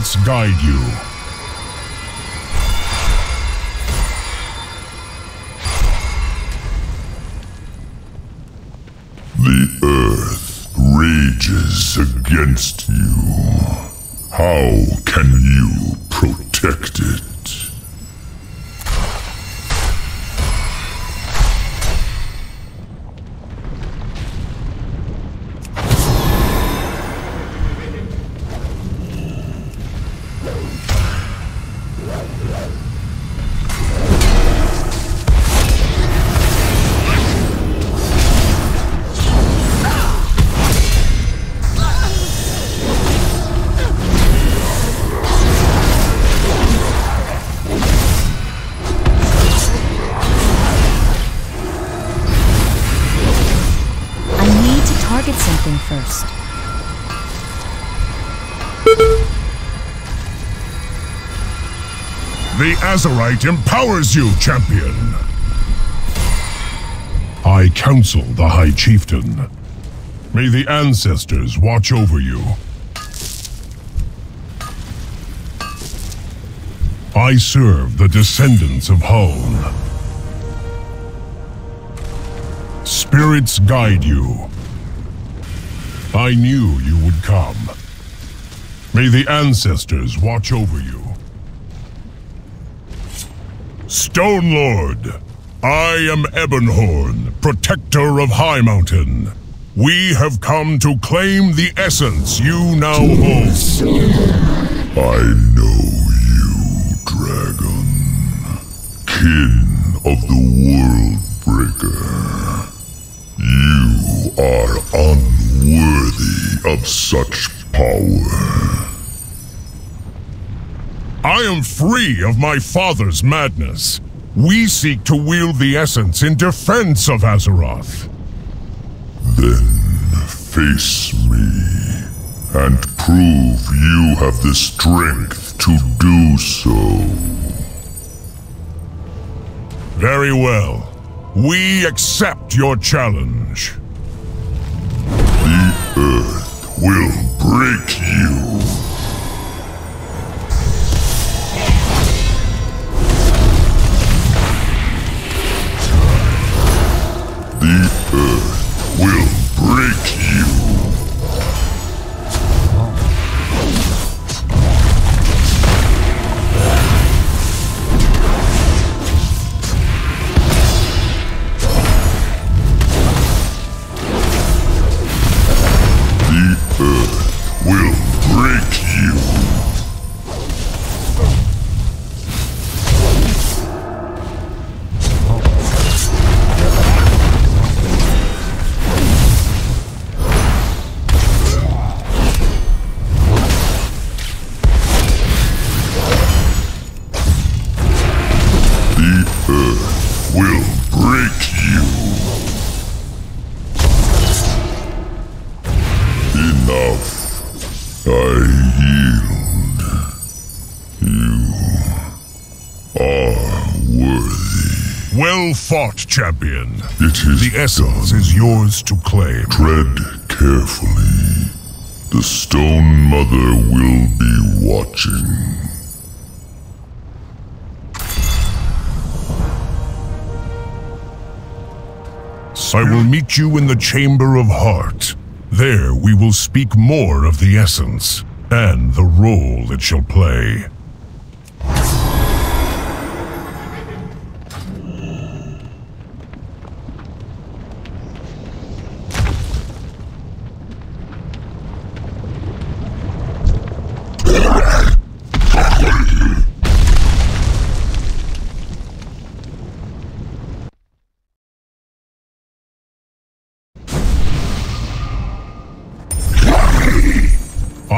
Spirits guide you. The earth rages against you. How can you protect it? Azerite empowers you, champion! I counsel the High Chieftain. May the ancestors watch over you. I serve the descendants of Huln. Spirits guide you. I knew you would come. May the ancestors watch over you. Stone Lord, I am Ebonhorn, protector of Highmountain. We have come to claim the essence you now hold. I know you, dragon. Kin of the World Breaker. You are unworthy of such power. I am free of my father's madness. We seek to wield the essence in defense of Azeroth. Then face me and prove you have the strength to do so. Very well. We accept your challenge. The earth will break you. Champion. It is The essence is yours to claim. Tread carefully. The Stone Mother will be watching. I will meet you in the Chamber of Heart. There we will speak more of the essence and the role it shall play.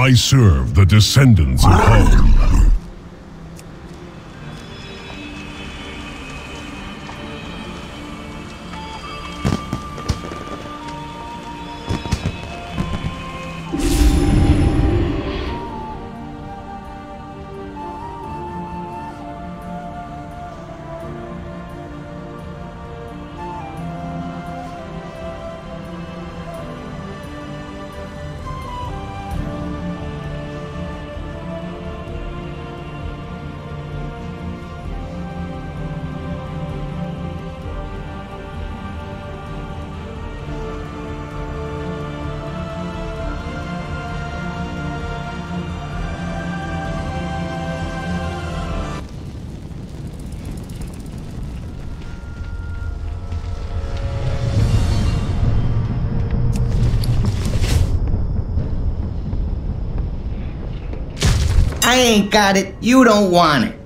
I serve the descendants of Huln. Got it. You don't want it.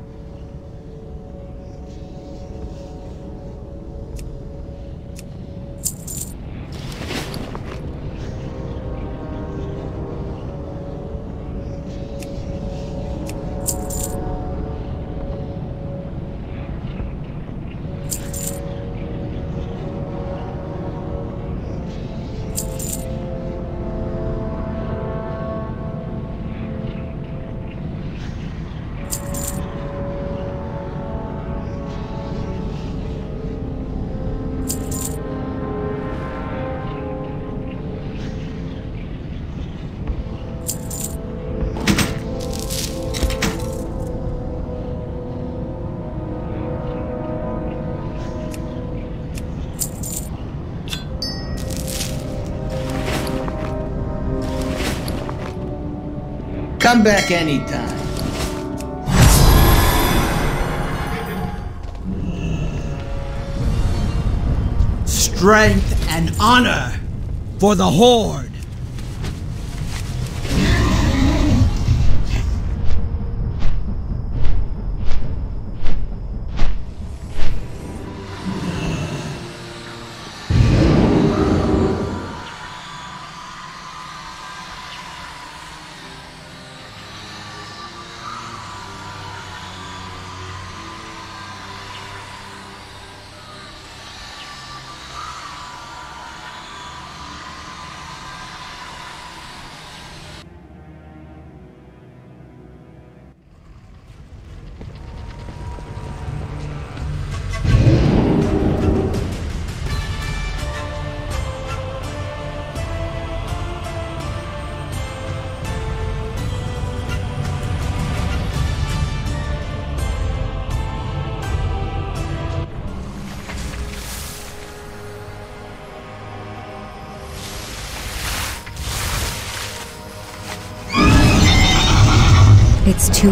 Come back anytime. Strength and honor for the Horde.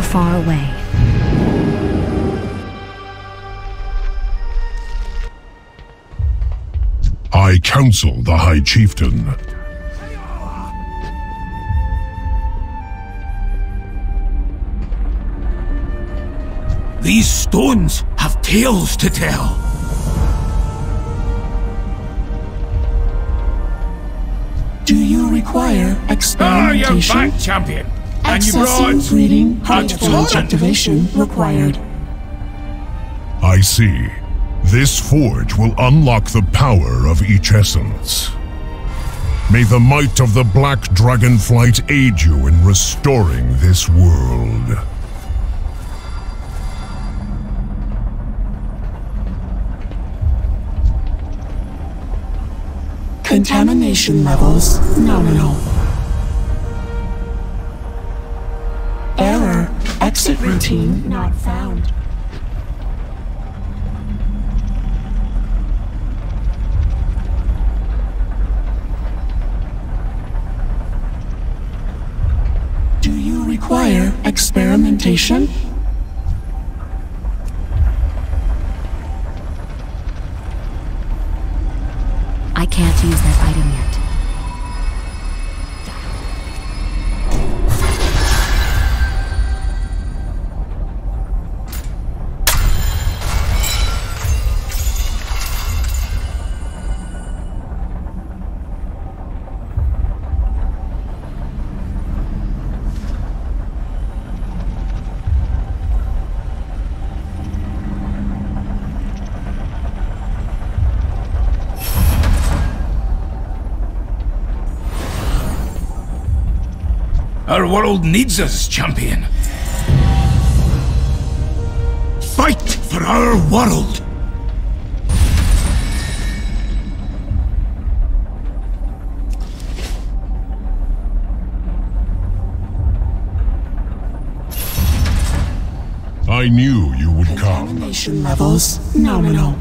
Too far away. I counsel the High Chieftain. These stones have tales to tell. Do you require Ah, you're experimentation? back, champion and reading activation required. I see. This forge will unlock the power of each essence. May the might of the Black Dragonflight aid you in restoring this world. Contamination levels nominal. 13 not found. Do you require experimentation? World needs us, champion. Fight for our world! I knew you would come. Contamination levels nominal.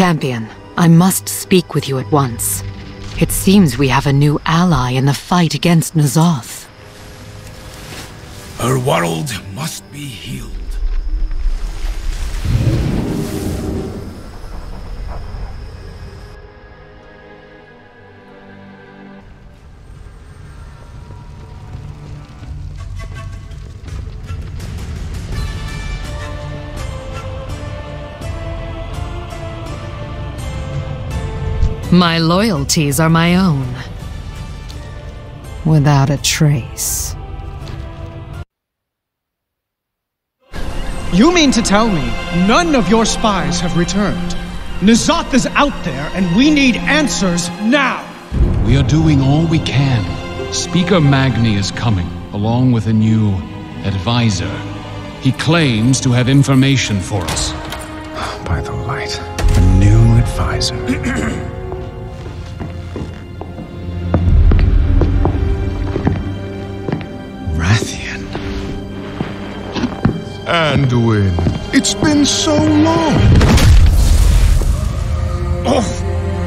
Champion, I must speak with you at once. It seems we have a new ally in the fight against N'Zoth. Her world must be healed. My loyalties are my own. Without a trace. You mean to tell me none of your spies have returned? N'Zoth is out there, and we need answers now! We are doing all we can. Speaker Magni is coming, along with a new advisor. He claims to have information for us. By the light, a new advisor. Anduin, it's been so long. Oh,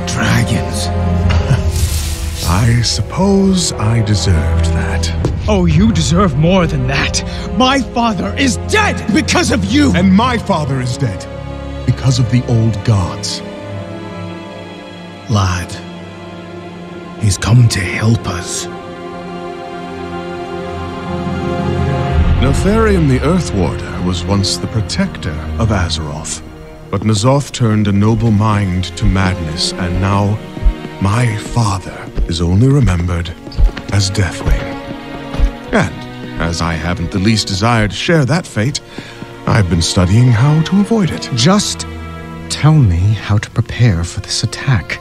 dragons. I suppose I deserved that. Oh, you deserve more than that. My father is dead because of you! And my father is dead because of the old gods. Lad, he's come to help us. Neltharion the Earthwarder was once the protector of Azeroth, but N'Zoth turned a noble mind to madness, and now my father is only remembered as Deathwing. And as I haven't the least desire to share that fate, I've been studying how to avoid it. Just tell me how to prepare for this attack.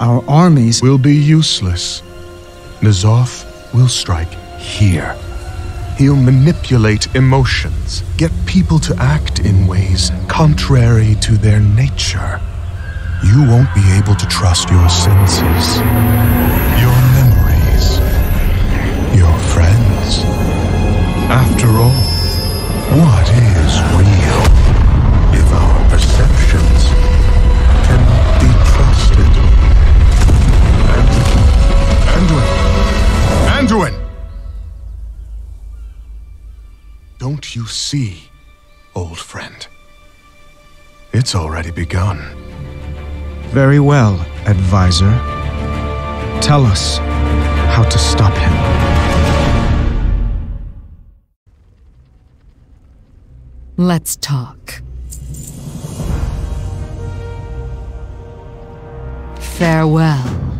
Our armies will be useless. N'Zoth will strike here. He'll manipulate emotions, get people to act in ways contrary to their nature. You won't be able to trust your senses, your memories, your friends. After all, what is real if our perceptions cannot be trusted? Anduin! Anduin! Don't you see, old friend? It's already begun. Very well, advisor. Tell us how to stop him. Let's talk. Farewell.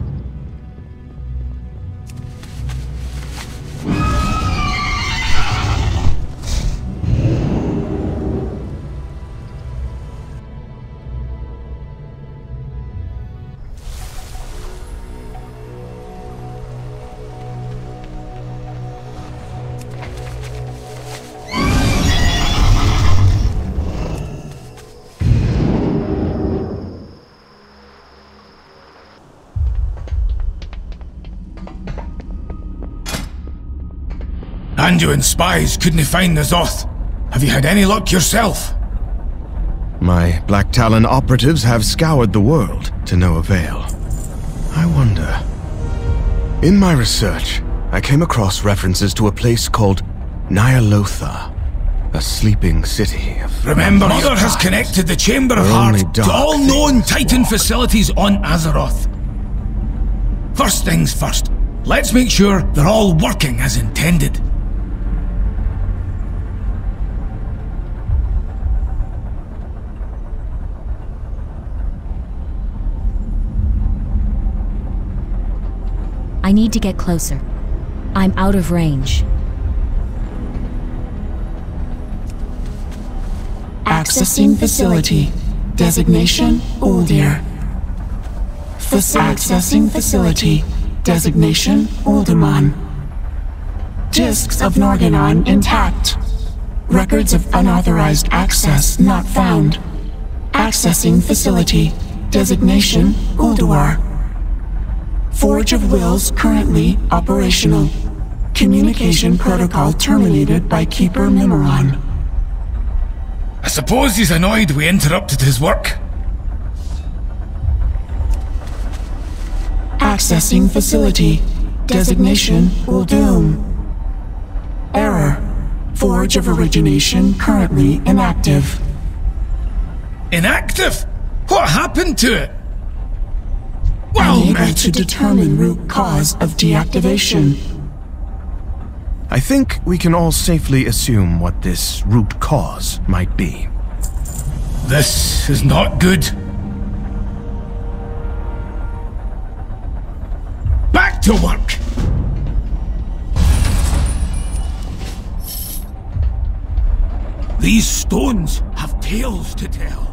Anduin spies couldn't find N'Zoth. Have you had any luck yourself? My Black Talon operatives have scoured the world to no avail. I wonder. In my research, I came across references to a place called Ny'alotha, a sleeping city of. Remember, Mother has connected the Chamber of Heart to all known Titan facilities on Azeroth. First things first, let's make sure they're all working as intended. I need to get closer. I'm out of range. Accessing facility. Designation Uldir. Accessing facility. Designation Uldaman. Discs of Norganon intact. Records of unauthorized access not found. Accessing facility. Designation Ulduar. Forge of Wills currently operational. Communication protocol terminated by Keeper Mimiron. I suppose he's annoyed we interrupted his work. Accessing facility. Designation Uldum. Error. Forge of origination currently inactive. Inactive? What happened to it? Well Unable met. to determine root cause of deactivation. I think we can all safely assume what this root cause might be. This is not good. Back to work! These stones have tales to tell.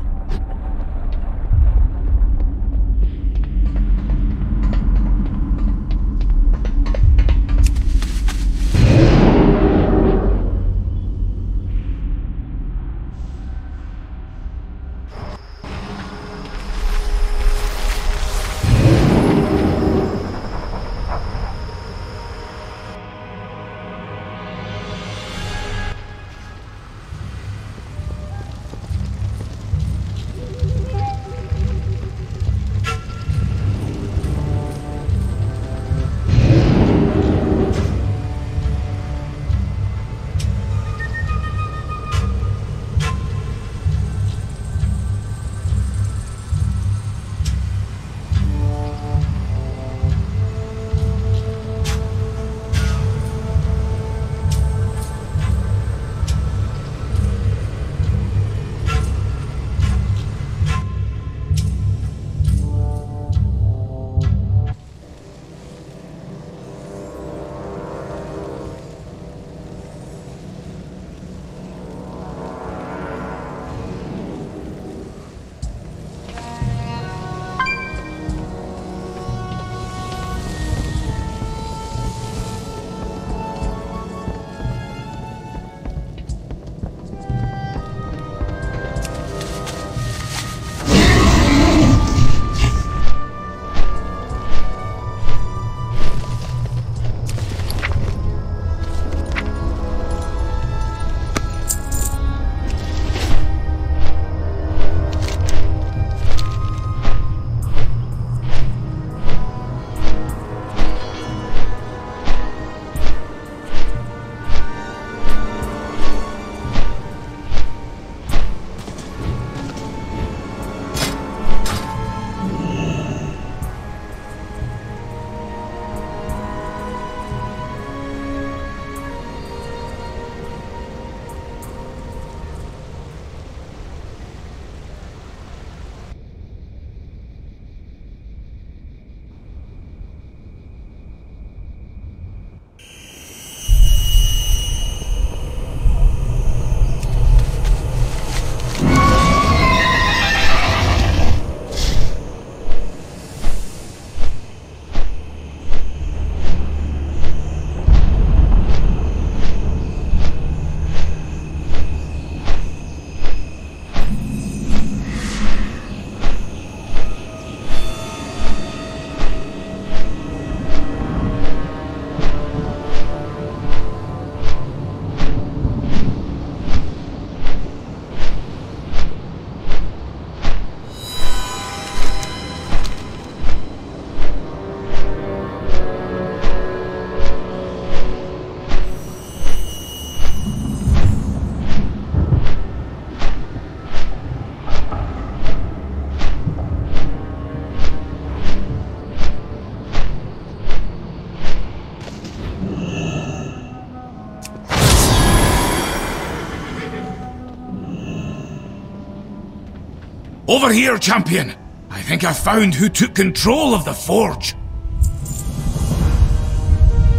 Over here, champion! I think I found who took control of the forge.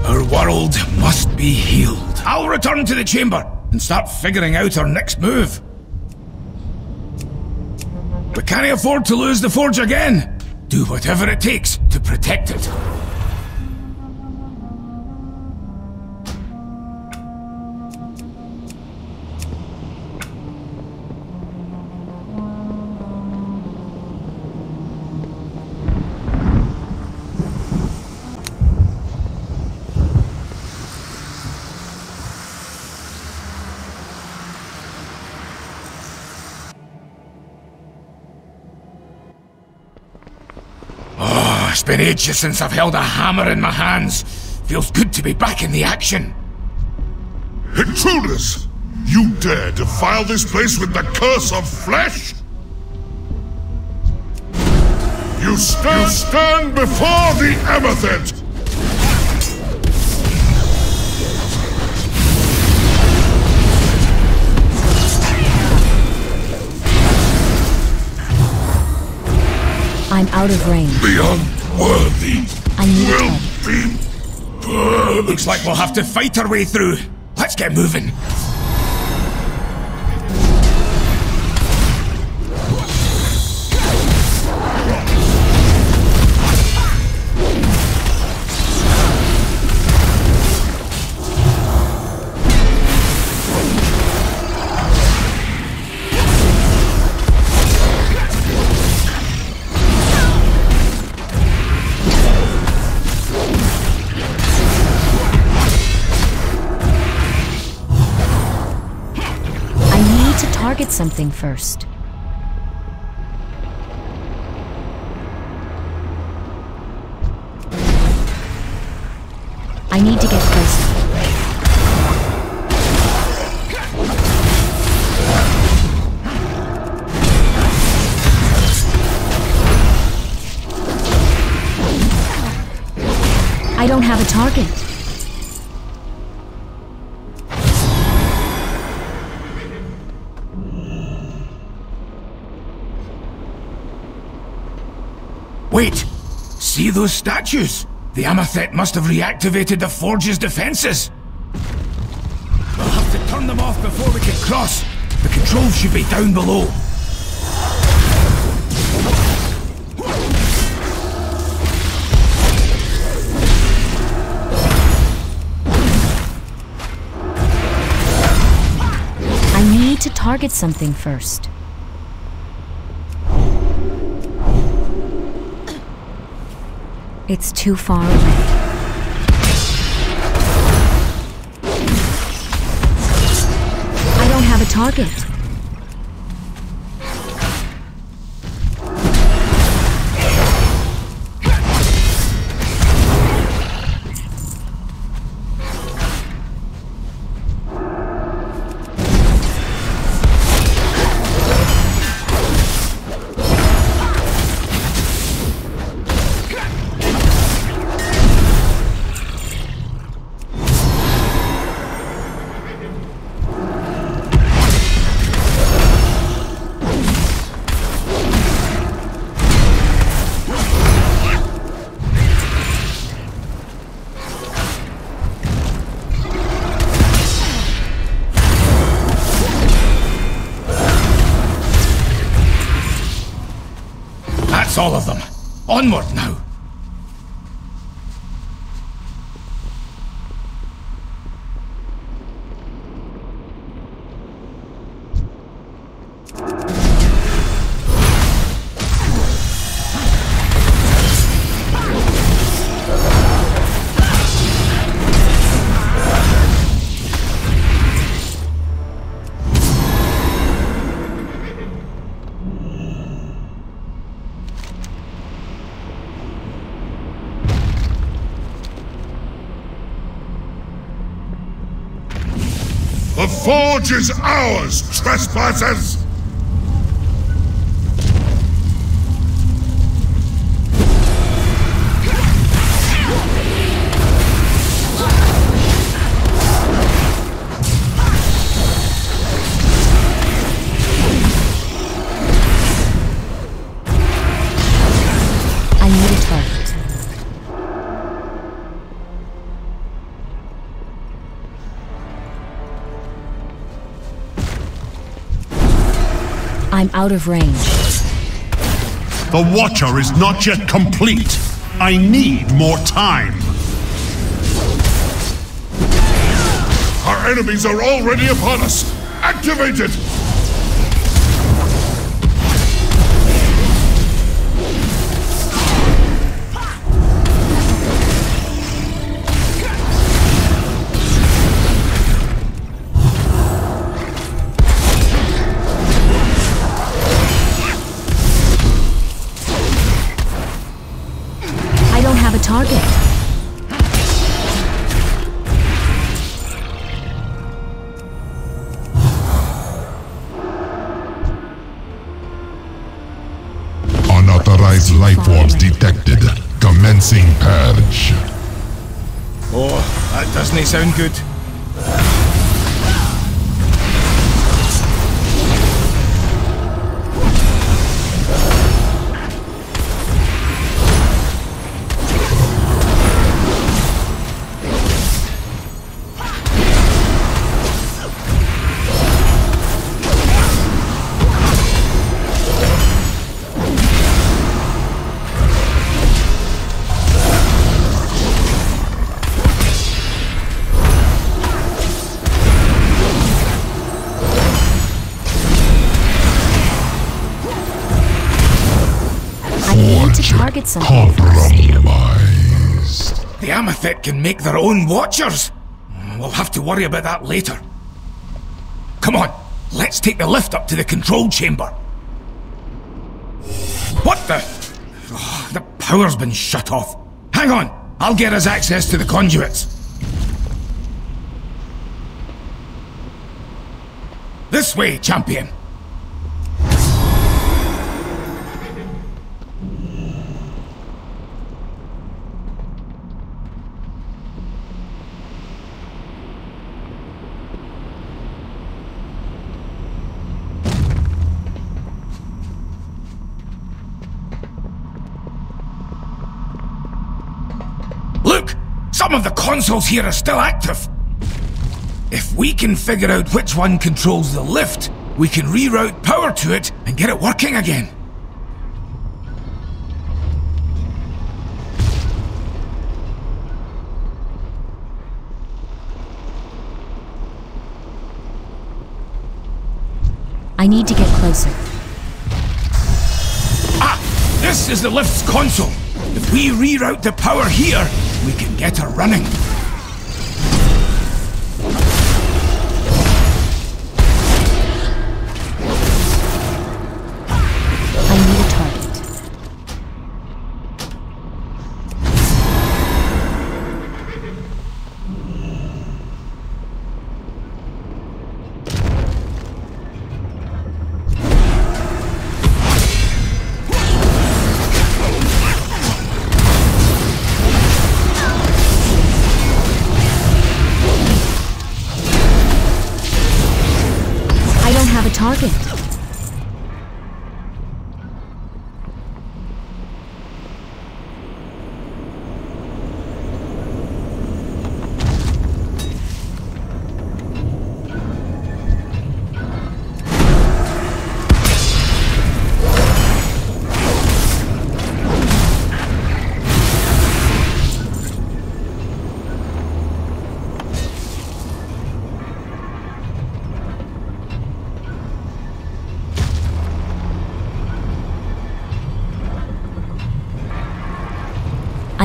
Our world must be healed. I'll return to the chamber and start figuring out our next move. We can't afford to lose the forge again. Do whatever it takes to protect it. Been ages since I've held a hammer in my hands. Feels good to be back in the action. Intruders! You dare defile this place with the curse of flesh? You stand, you stand before the Amathet! I'm out of range. The unworthy I need will help. Looks like we'll have to fight our way through. Let's get moving. First. I need to get closer. I don't have a target. Those statues? The Amathet must have reactivated the Forge's defenses. We'll have to turn them off before we can cross. The controls should be down below. I need to target something first. It's too far away. I don't have a target. Forge is ours, trespassers! I'm out of range. The Watcher is not yet complete. I need more time. Our enemies are already upon us. Activate it! Can make their own Watchers. We'll have to worry about that later. Come on, let's take the lift up to the control chamber. What the? Oh, the power's been shut off. Hang on, I'll get us access to the conduits. This way, champion. Look! Some of the consoles here are still active. If we can figure out which one controls the lift, we can reroute power to it and get it working again. I need to get closer. Ah! This is the lift's console. If we reroute the power here, we can get her running.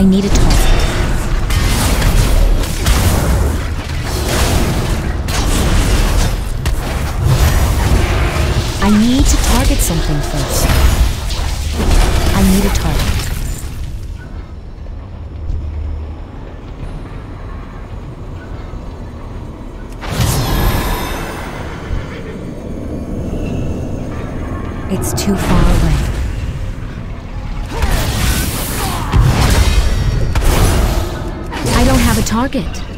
I need a target. I need to target something first. I need a target. It's too far target.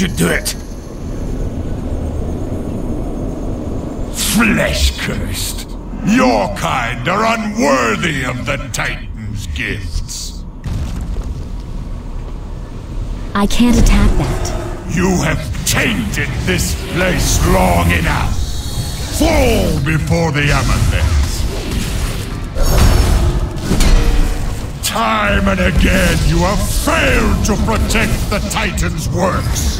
Should do it. Flesh cursed. Your kind are unworthy of the Titan's gifts. I can't attack that. You have tainted this place long enough. Fall before the Amathets. Time and again you have failed to protect the Titan's works.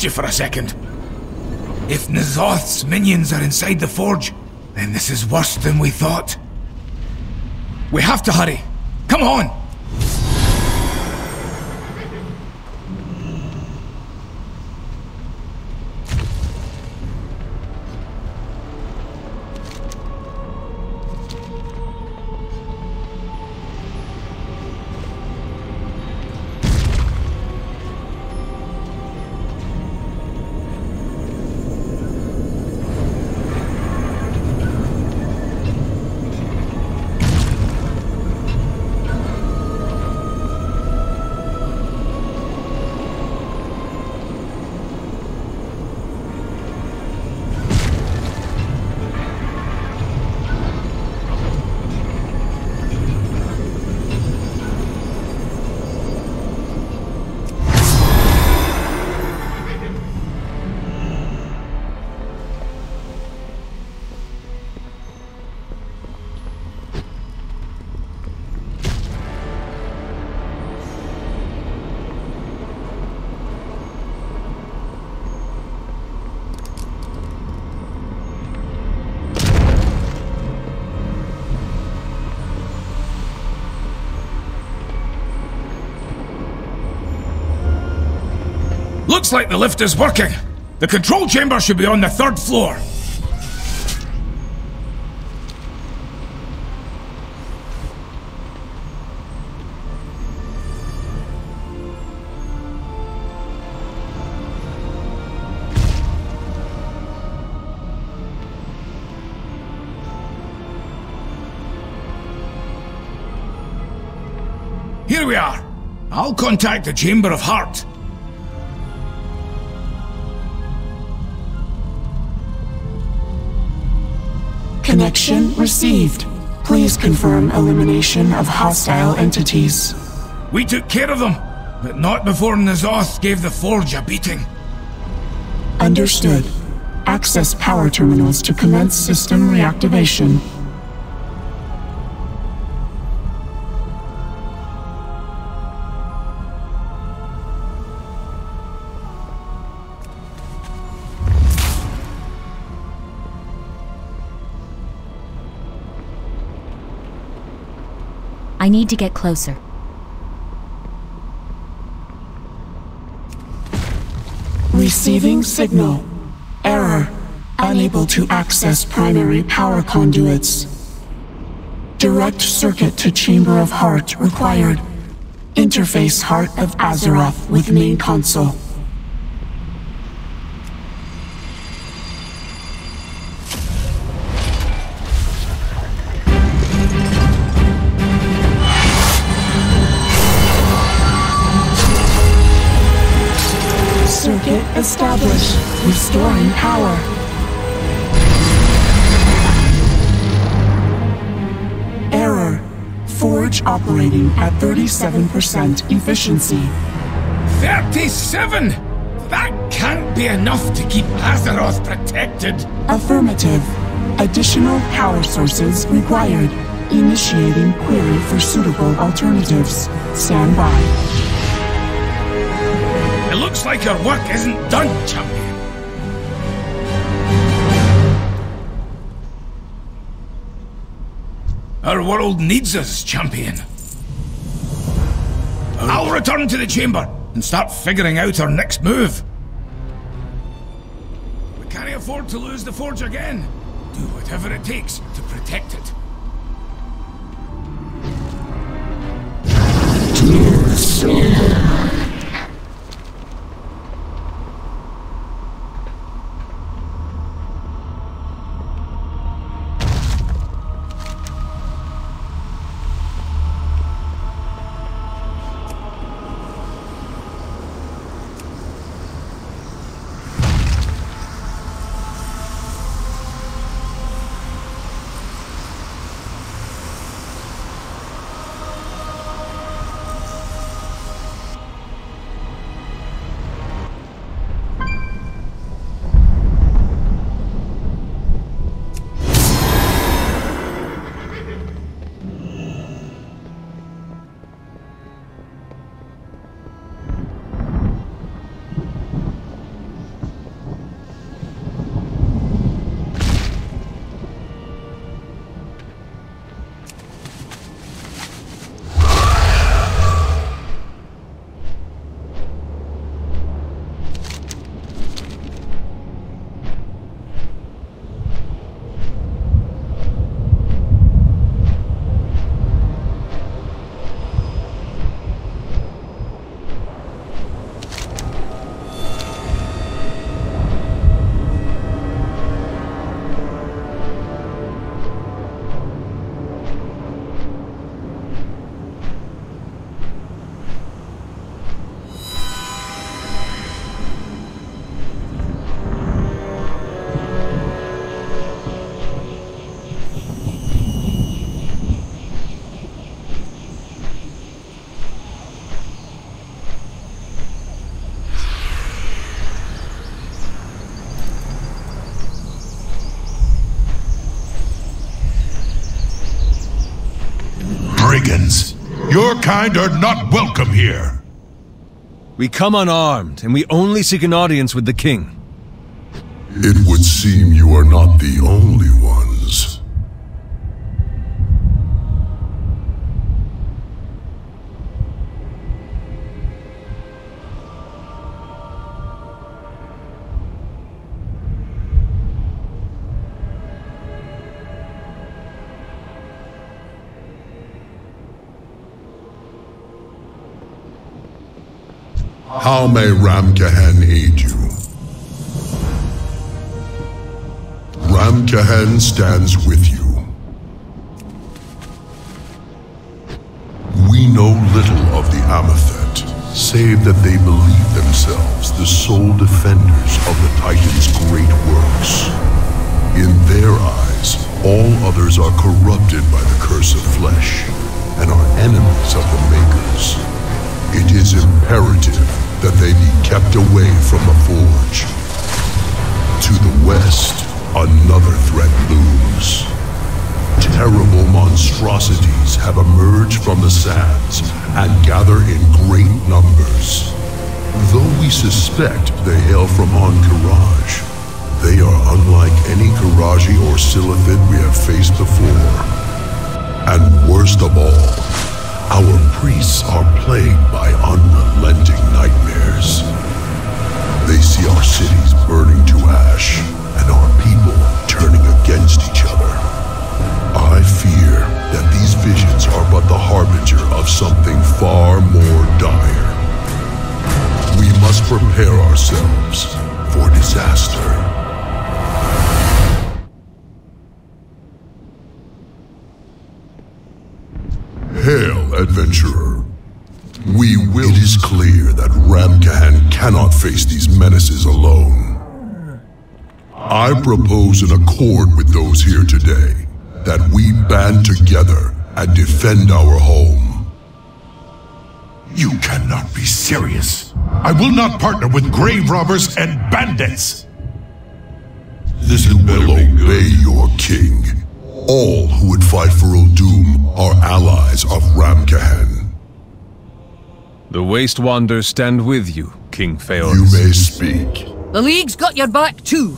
lost you for a second. If N'Zoth's minions are inside the forge, then this is worse than we thought. We have to hurry. Come on! Looks like the lift is working. The control chamber should be on the third floor. Here we are. I'll contact the Chamber of Heart. Received. Please confirm elimination of hostile entities. We took care of them, but not before N'Zoth gave the Forge a beating. Understood. Access power terminals to commence system reactivation. Need to get closer. Receiving signal. Error. Unable to access primary power conduits. Direct circuit to Chamber of Heart required. Interface Heart of Azeroth with main console. Establish, restoring power. Error. Forge operating at 37% efficiency. 37? That can't be enough to keep Azeroth protected. Affirmative. Additional power sources required. Initiating query for suitable alternatives. Stand by. Looks like your work isn't done, champion. Our world needs us, champion. I'll return to the chamber and start figuring out our next move. We can't afford to lose the forge again. Do whatever it takes to protect it. Your kind are not welcome here! We come unarmed, and we only seek an audience with the king. It would seem you are not the only ones. May Ramkahen aid you? Ramkahen stands with you. We know little of the Amathet, save that they believe themselves the sole defenders of the Titan's great works. In their eyes, all others are corrupted by the curse of flesh, and are enemies of the Makers. It is imperative that they be kept away from the Forge. To the west, another threat looms. Terrible monstrosities have emerged from the sands and gather in great numbers. Though we suspect they hail from Ahn'Qiraj, they are unlike any Qiraji or Silithid we have faced before. And worst of all, our priests are plagued by unrelenting nightmares. They see our cities burning to ash and our people turning against each other. I fear that these visions are but the harbinger of something far more dire. We must prepare ourselves for disaster. Adventurer. We will. It is clear that Ramkahen cannot face these menaces alone. I propose an accord with those here today that we band together and defend our home. You cannot be serious. I will not partner with grave robbers and bandits. You will obey your king. All who would fight for Uldum are allies of Ramkahen. The Waste Wanders stand with you, King Phaoris. You may speak. The League's got your back too.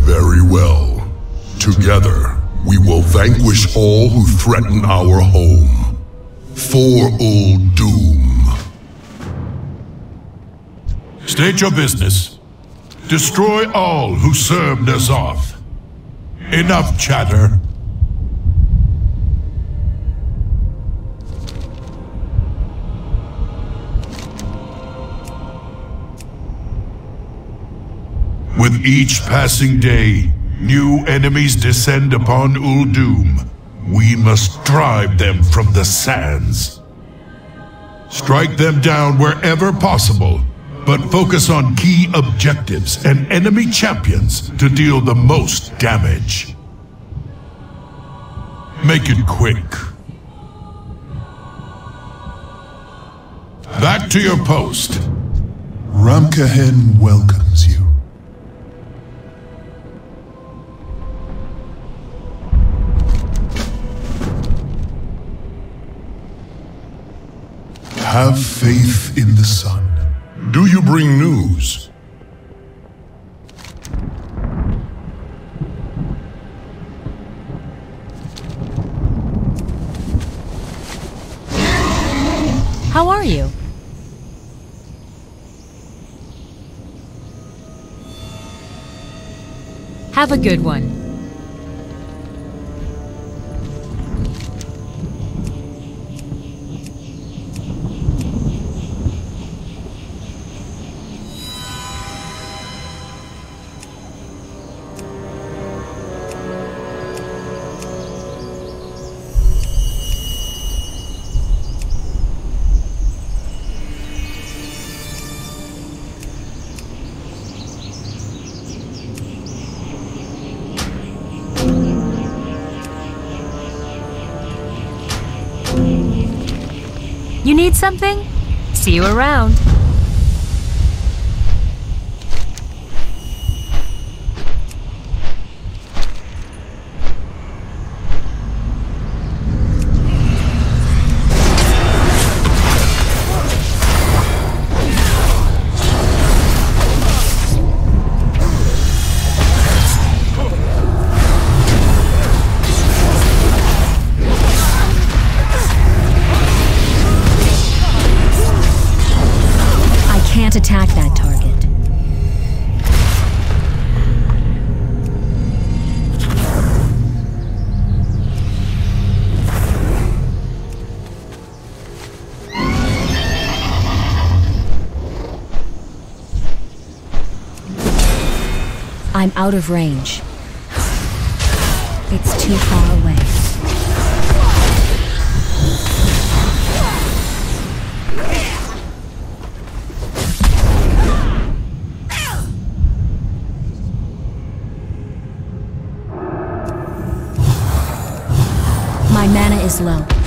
Very well. Together, we will vanquish all who threaten our home. For Uldum. State your business. Destroy all who serve N'Zoth. Enough chatter. With each passing day, new enemies descend upon Uldum. We must drive them from the sands. Strike them down wherever possible, but focus on key objectives and enemy champions to deal the most damage. Make it quick. Back to your post. Ramkahen welcomes you. Have faith in the sun. Do you bring news? How are you? Have a good one. Something? See you around. I'm out of range. It's too far away. My mana is low.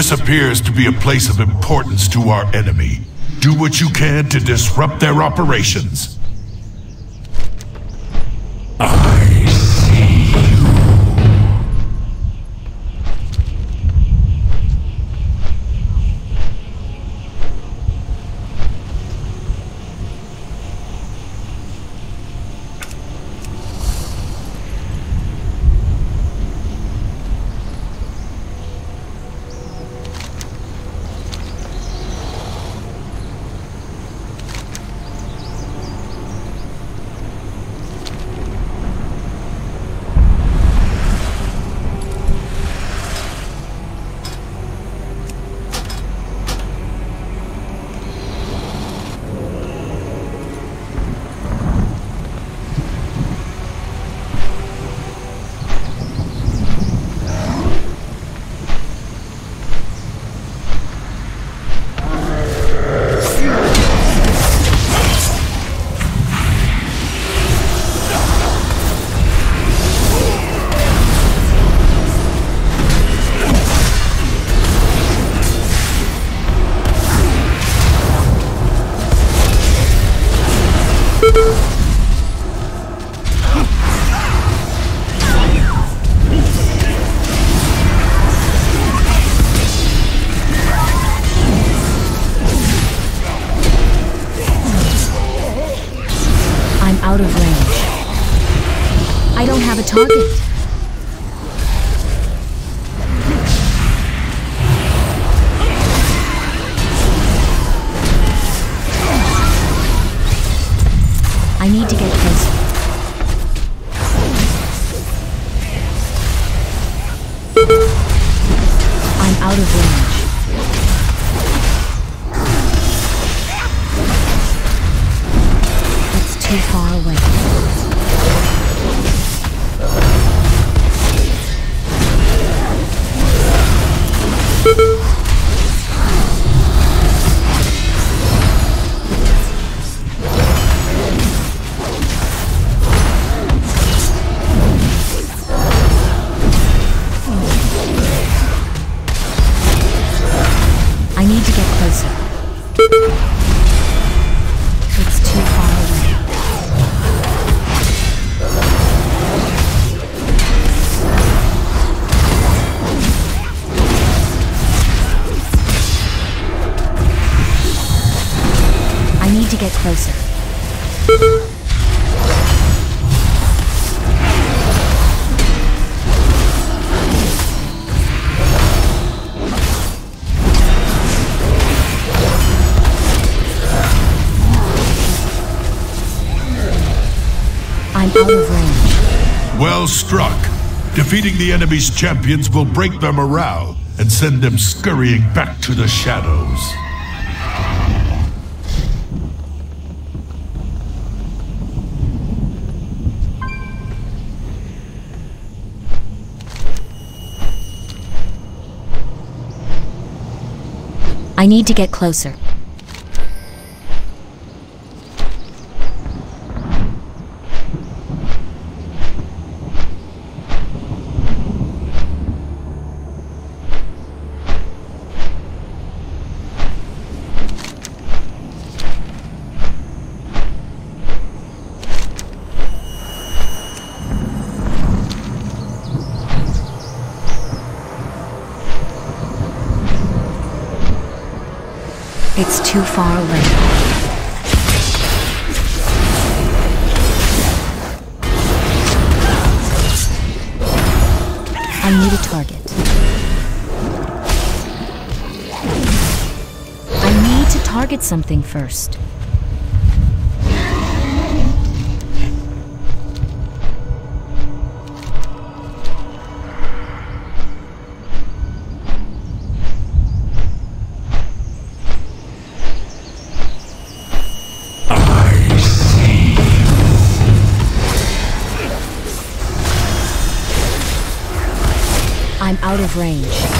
This appears to be a place of importance to our enemy. Do what you can to disrupt their operations. Defeating the enemy's champions will break their morale and send them scurrying back to the shadows. I need to get closer. Target. I need to target something first. Out of range.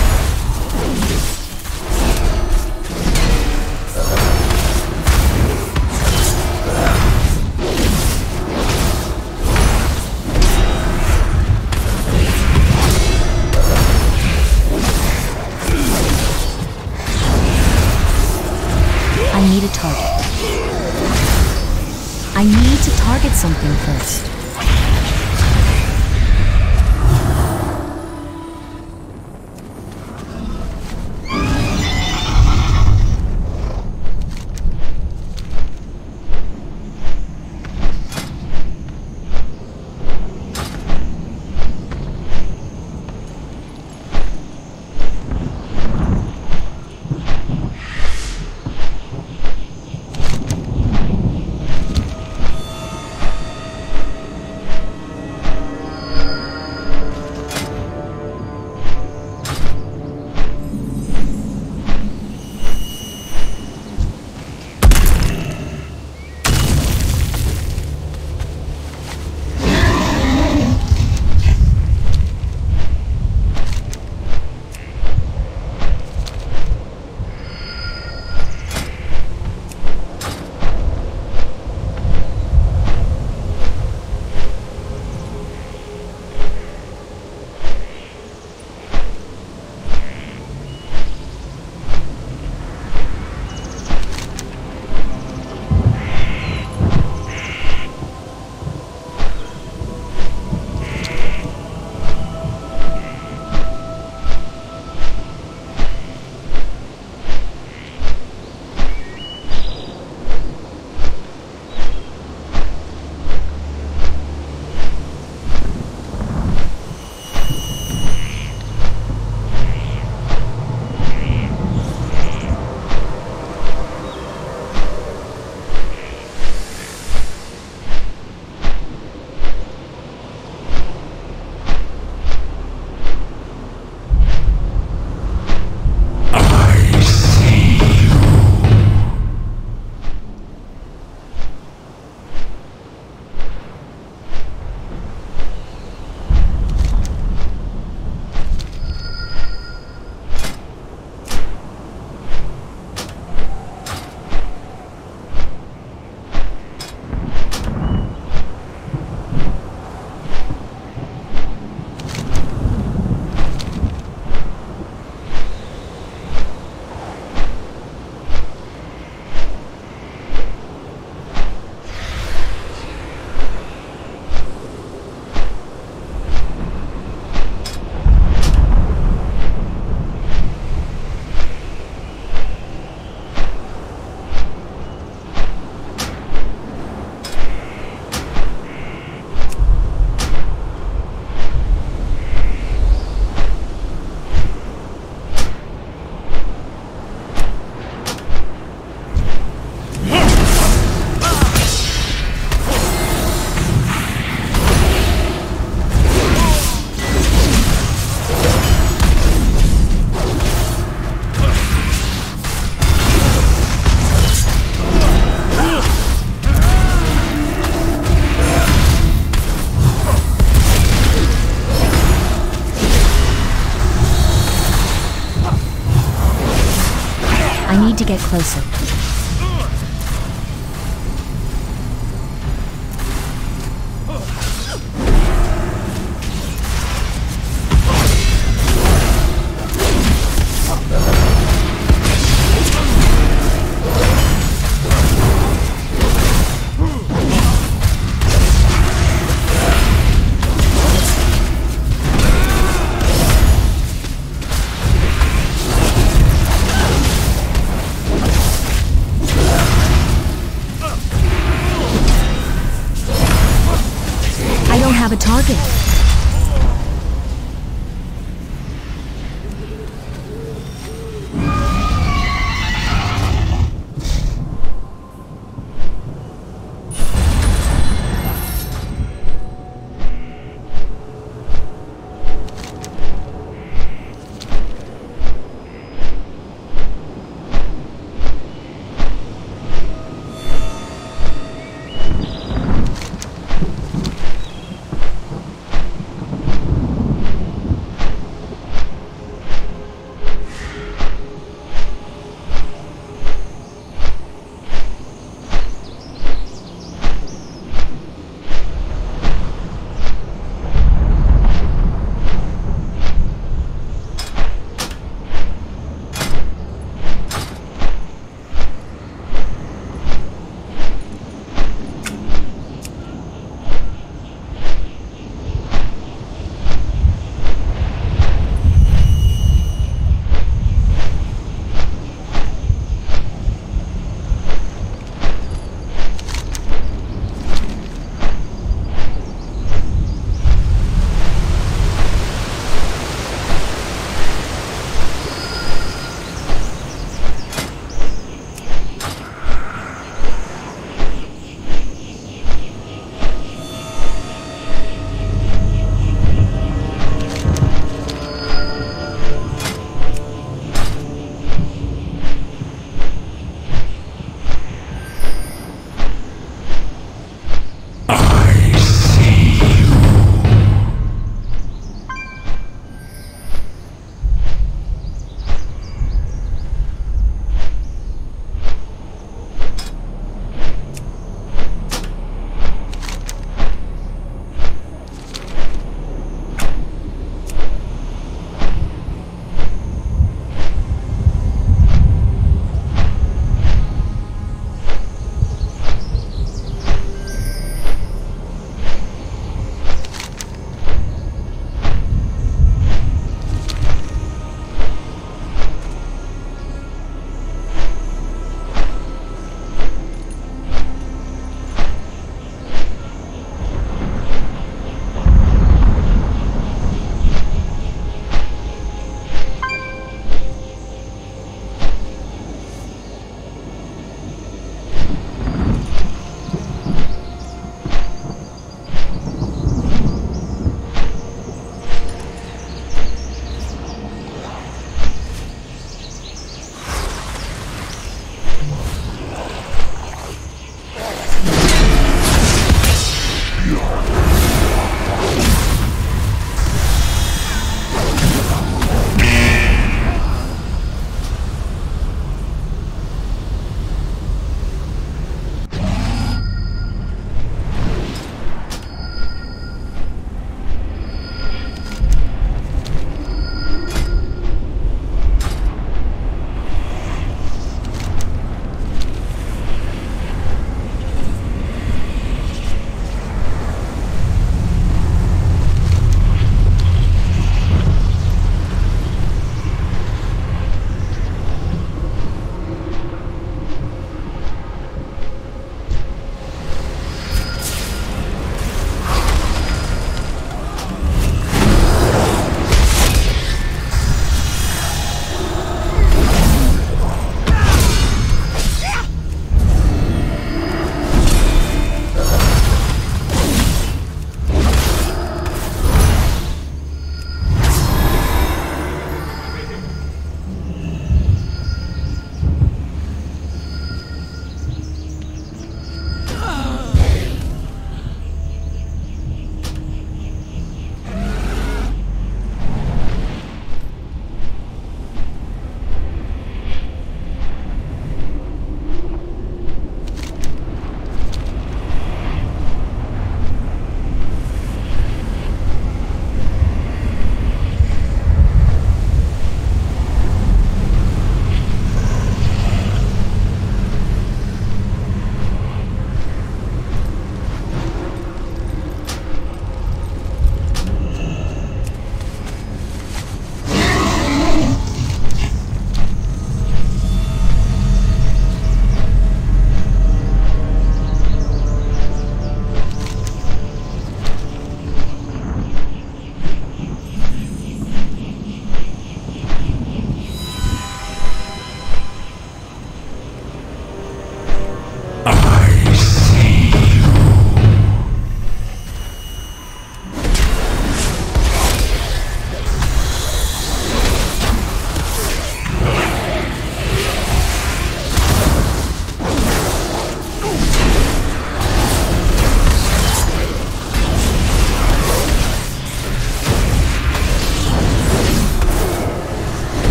Get closer.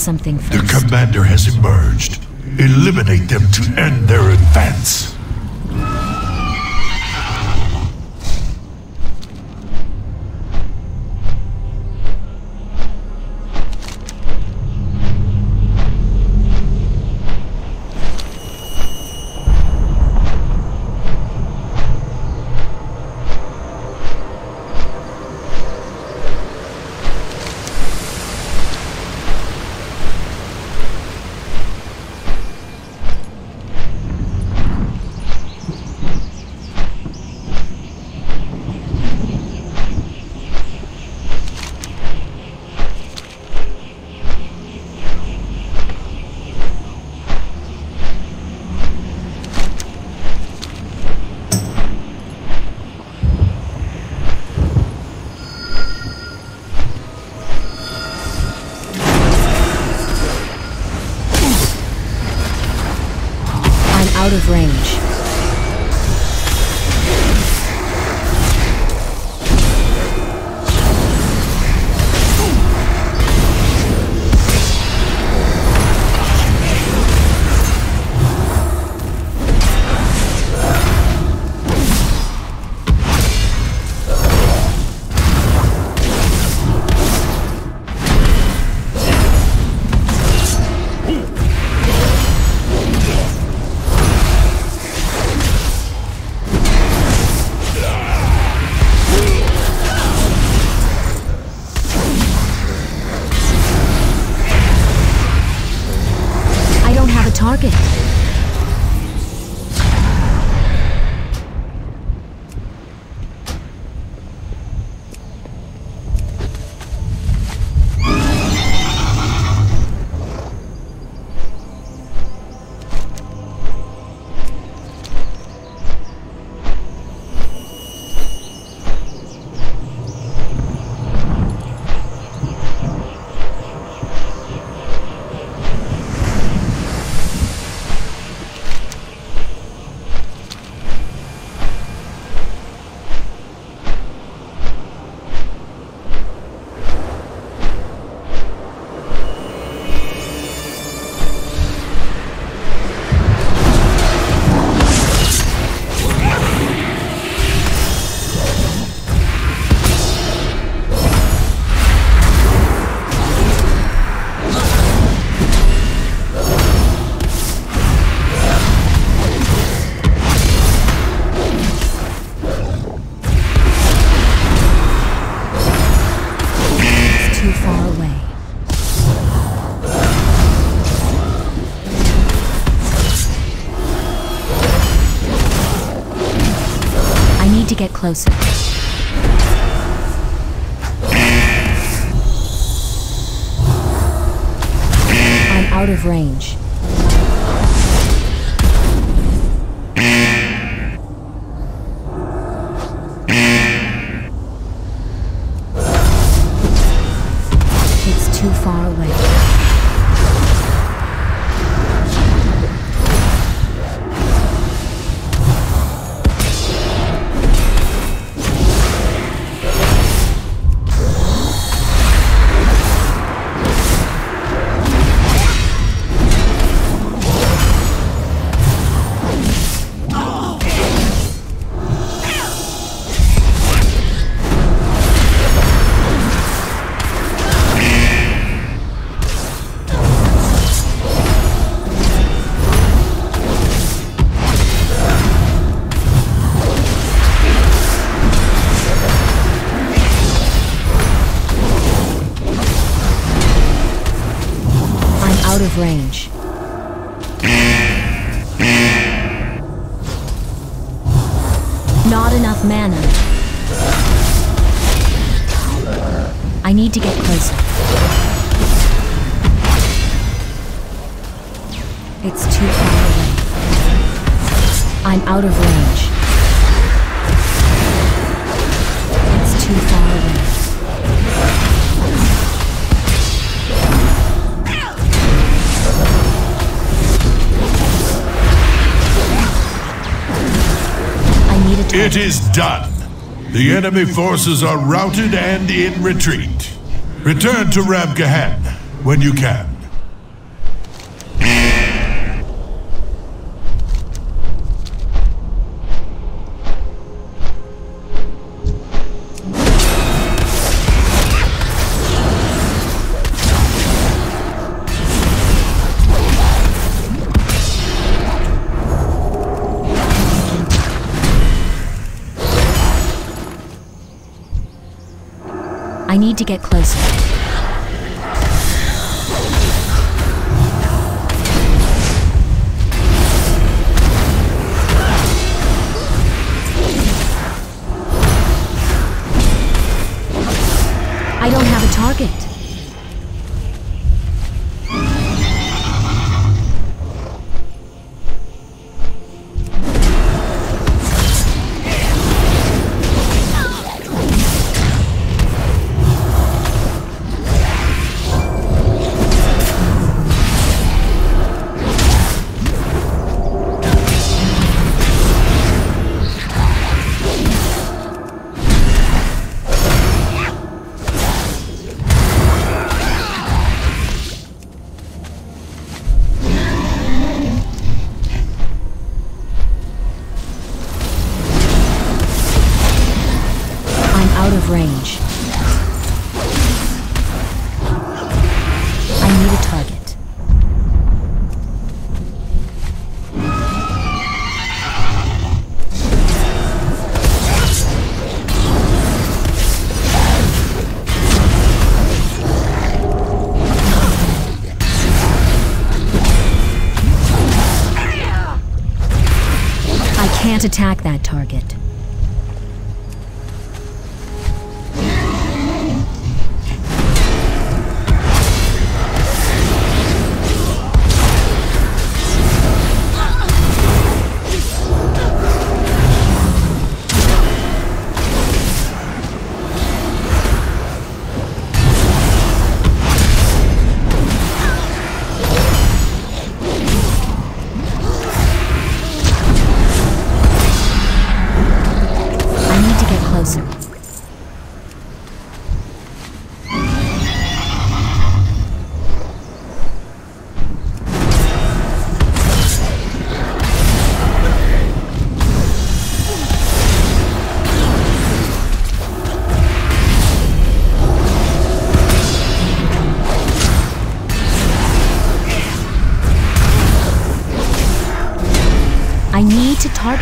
Something The commander has emerged. done. The enemy forces are routed and in retreat. Return to Ramkahen when you can. to get closer. I don't have a target.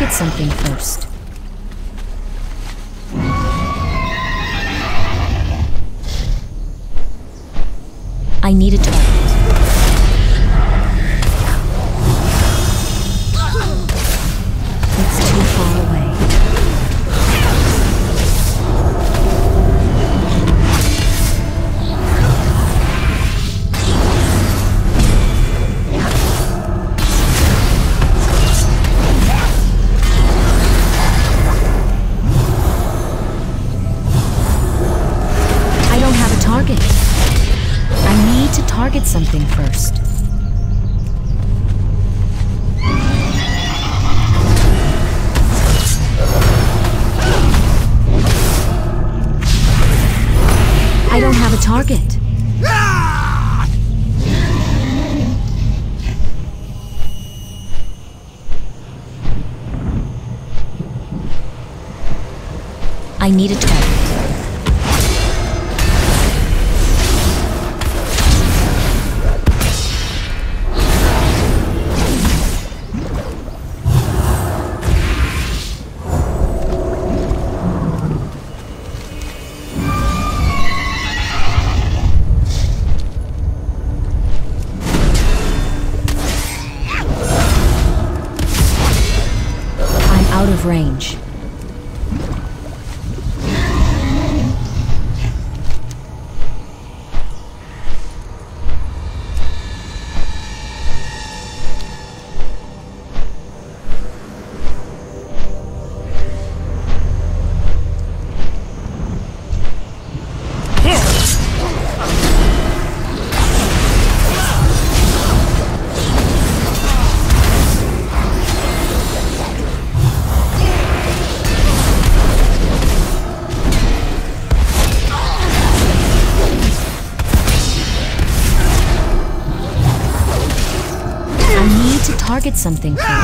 need something first. I needed to something first.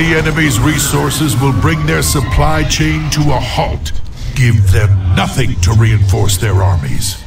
The enemy's resources will bring their supply chain to a halt. Give them nothing to reinforce their armies.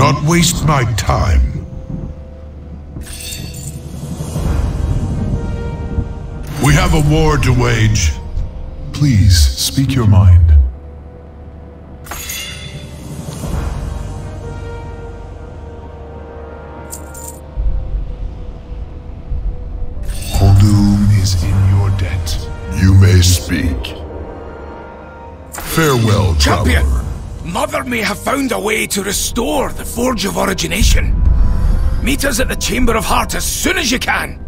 Not waste my time. We have a war to wage. Please, speak your mind. May have found a way to restore the Forge of Origination. Meet us at the Chamber of Heart as soon as you can.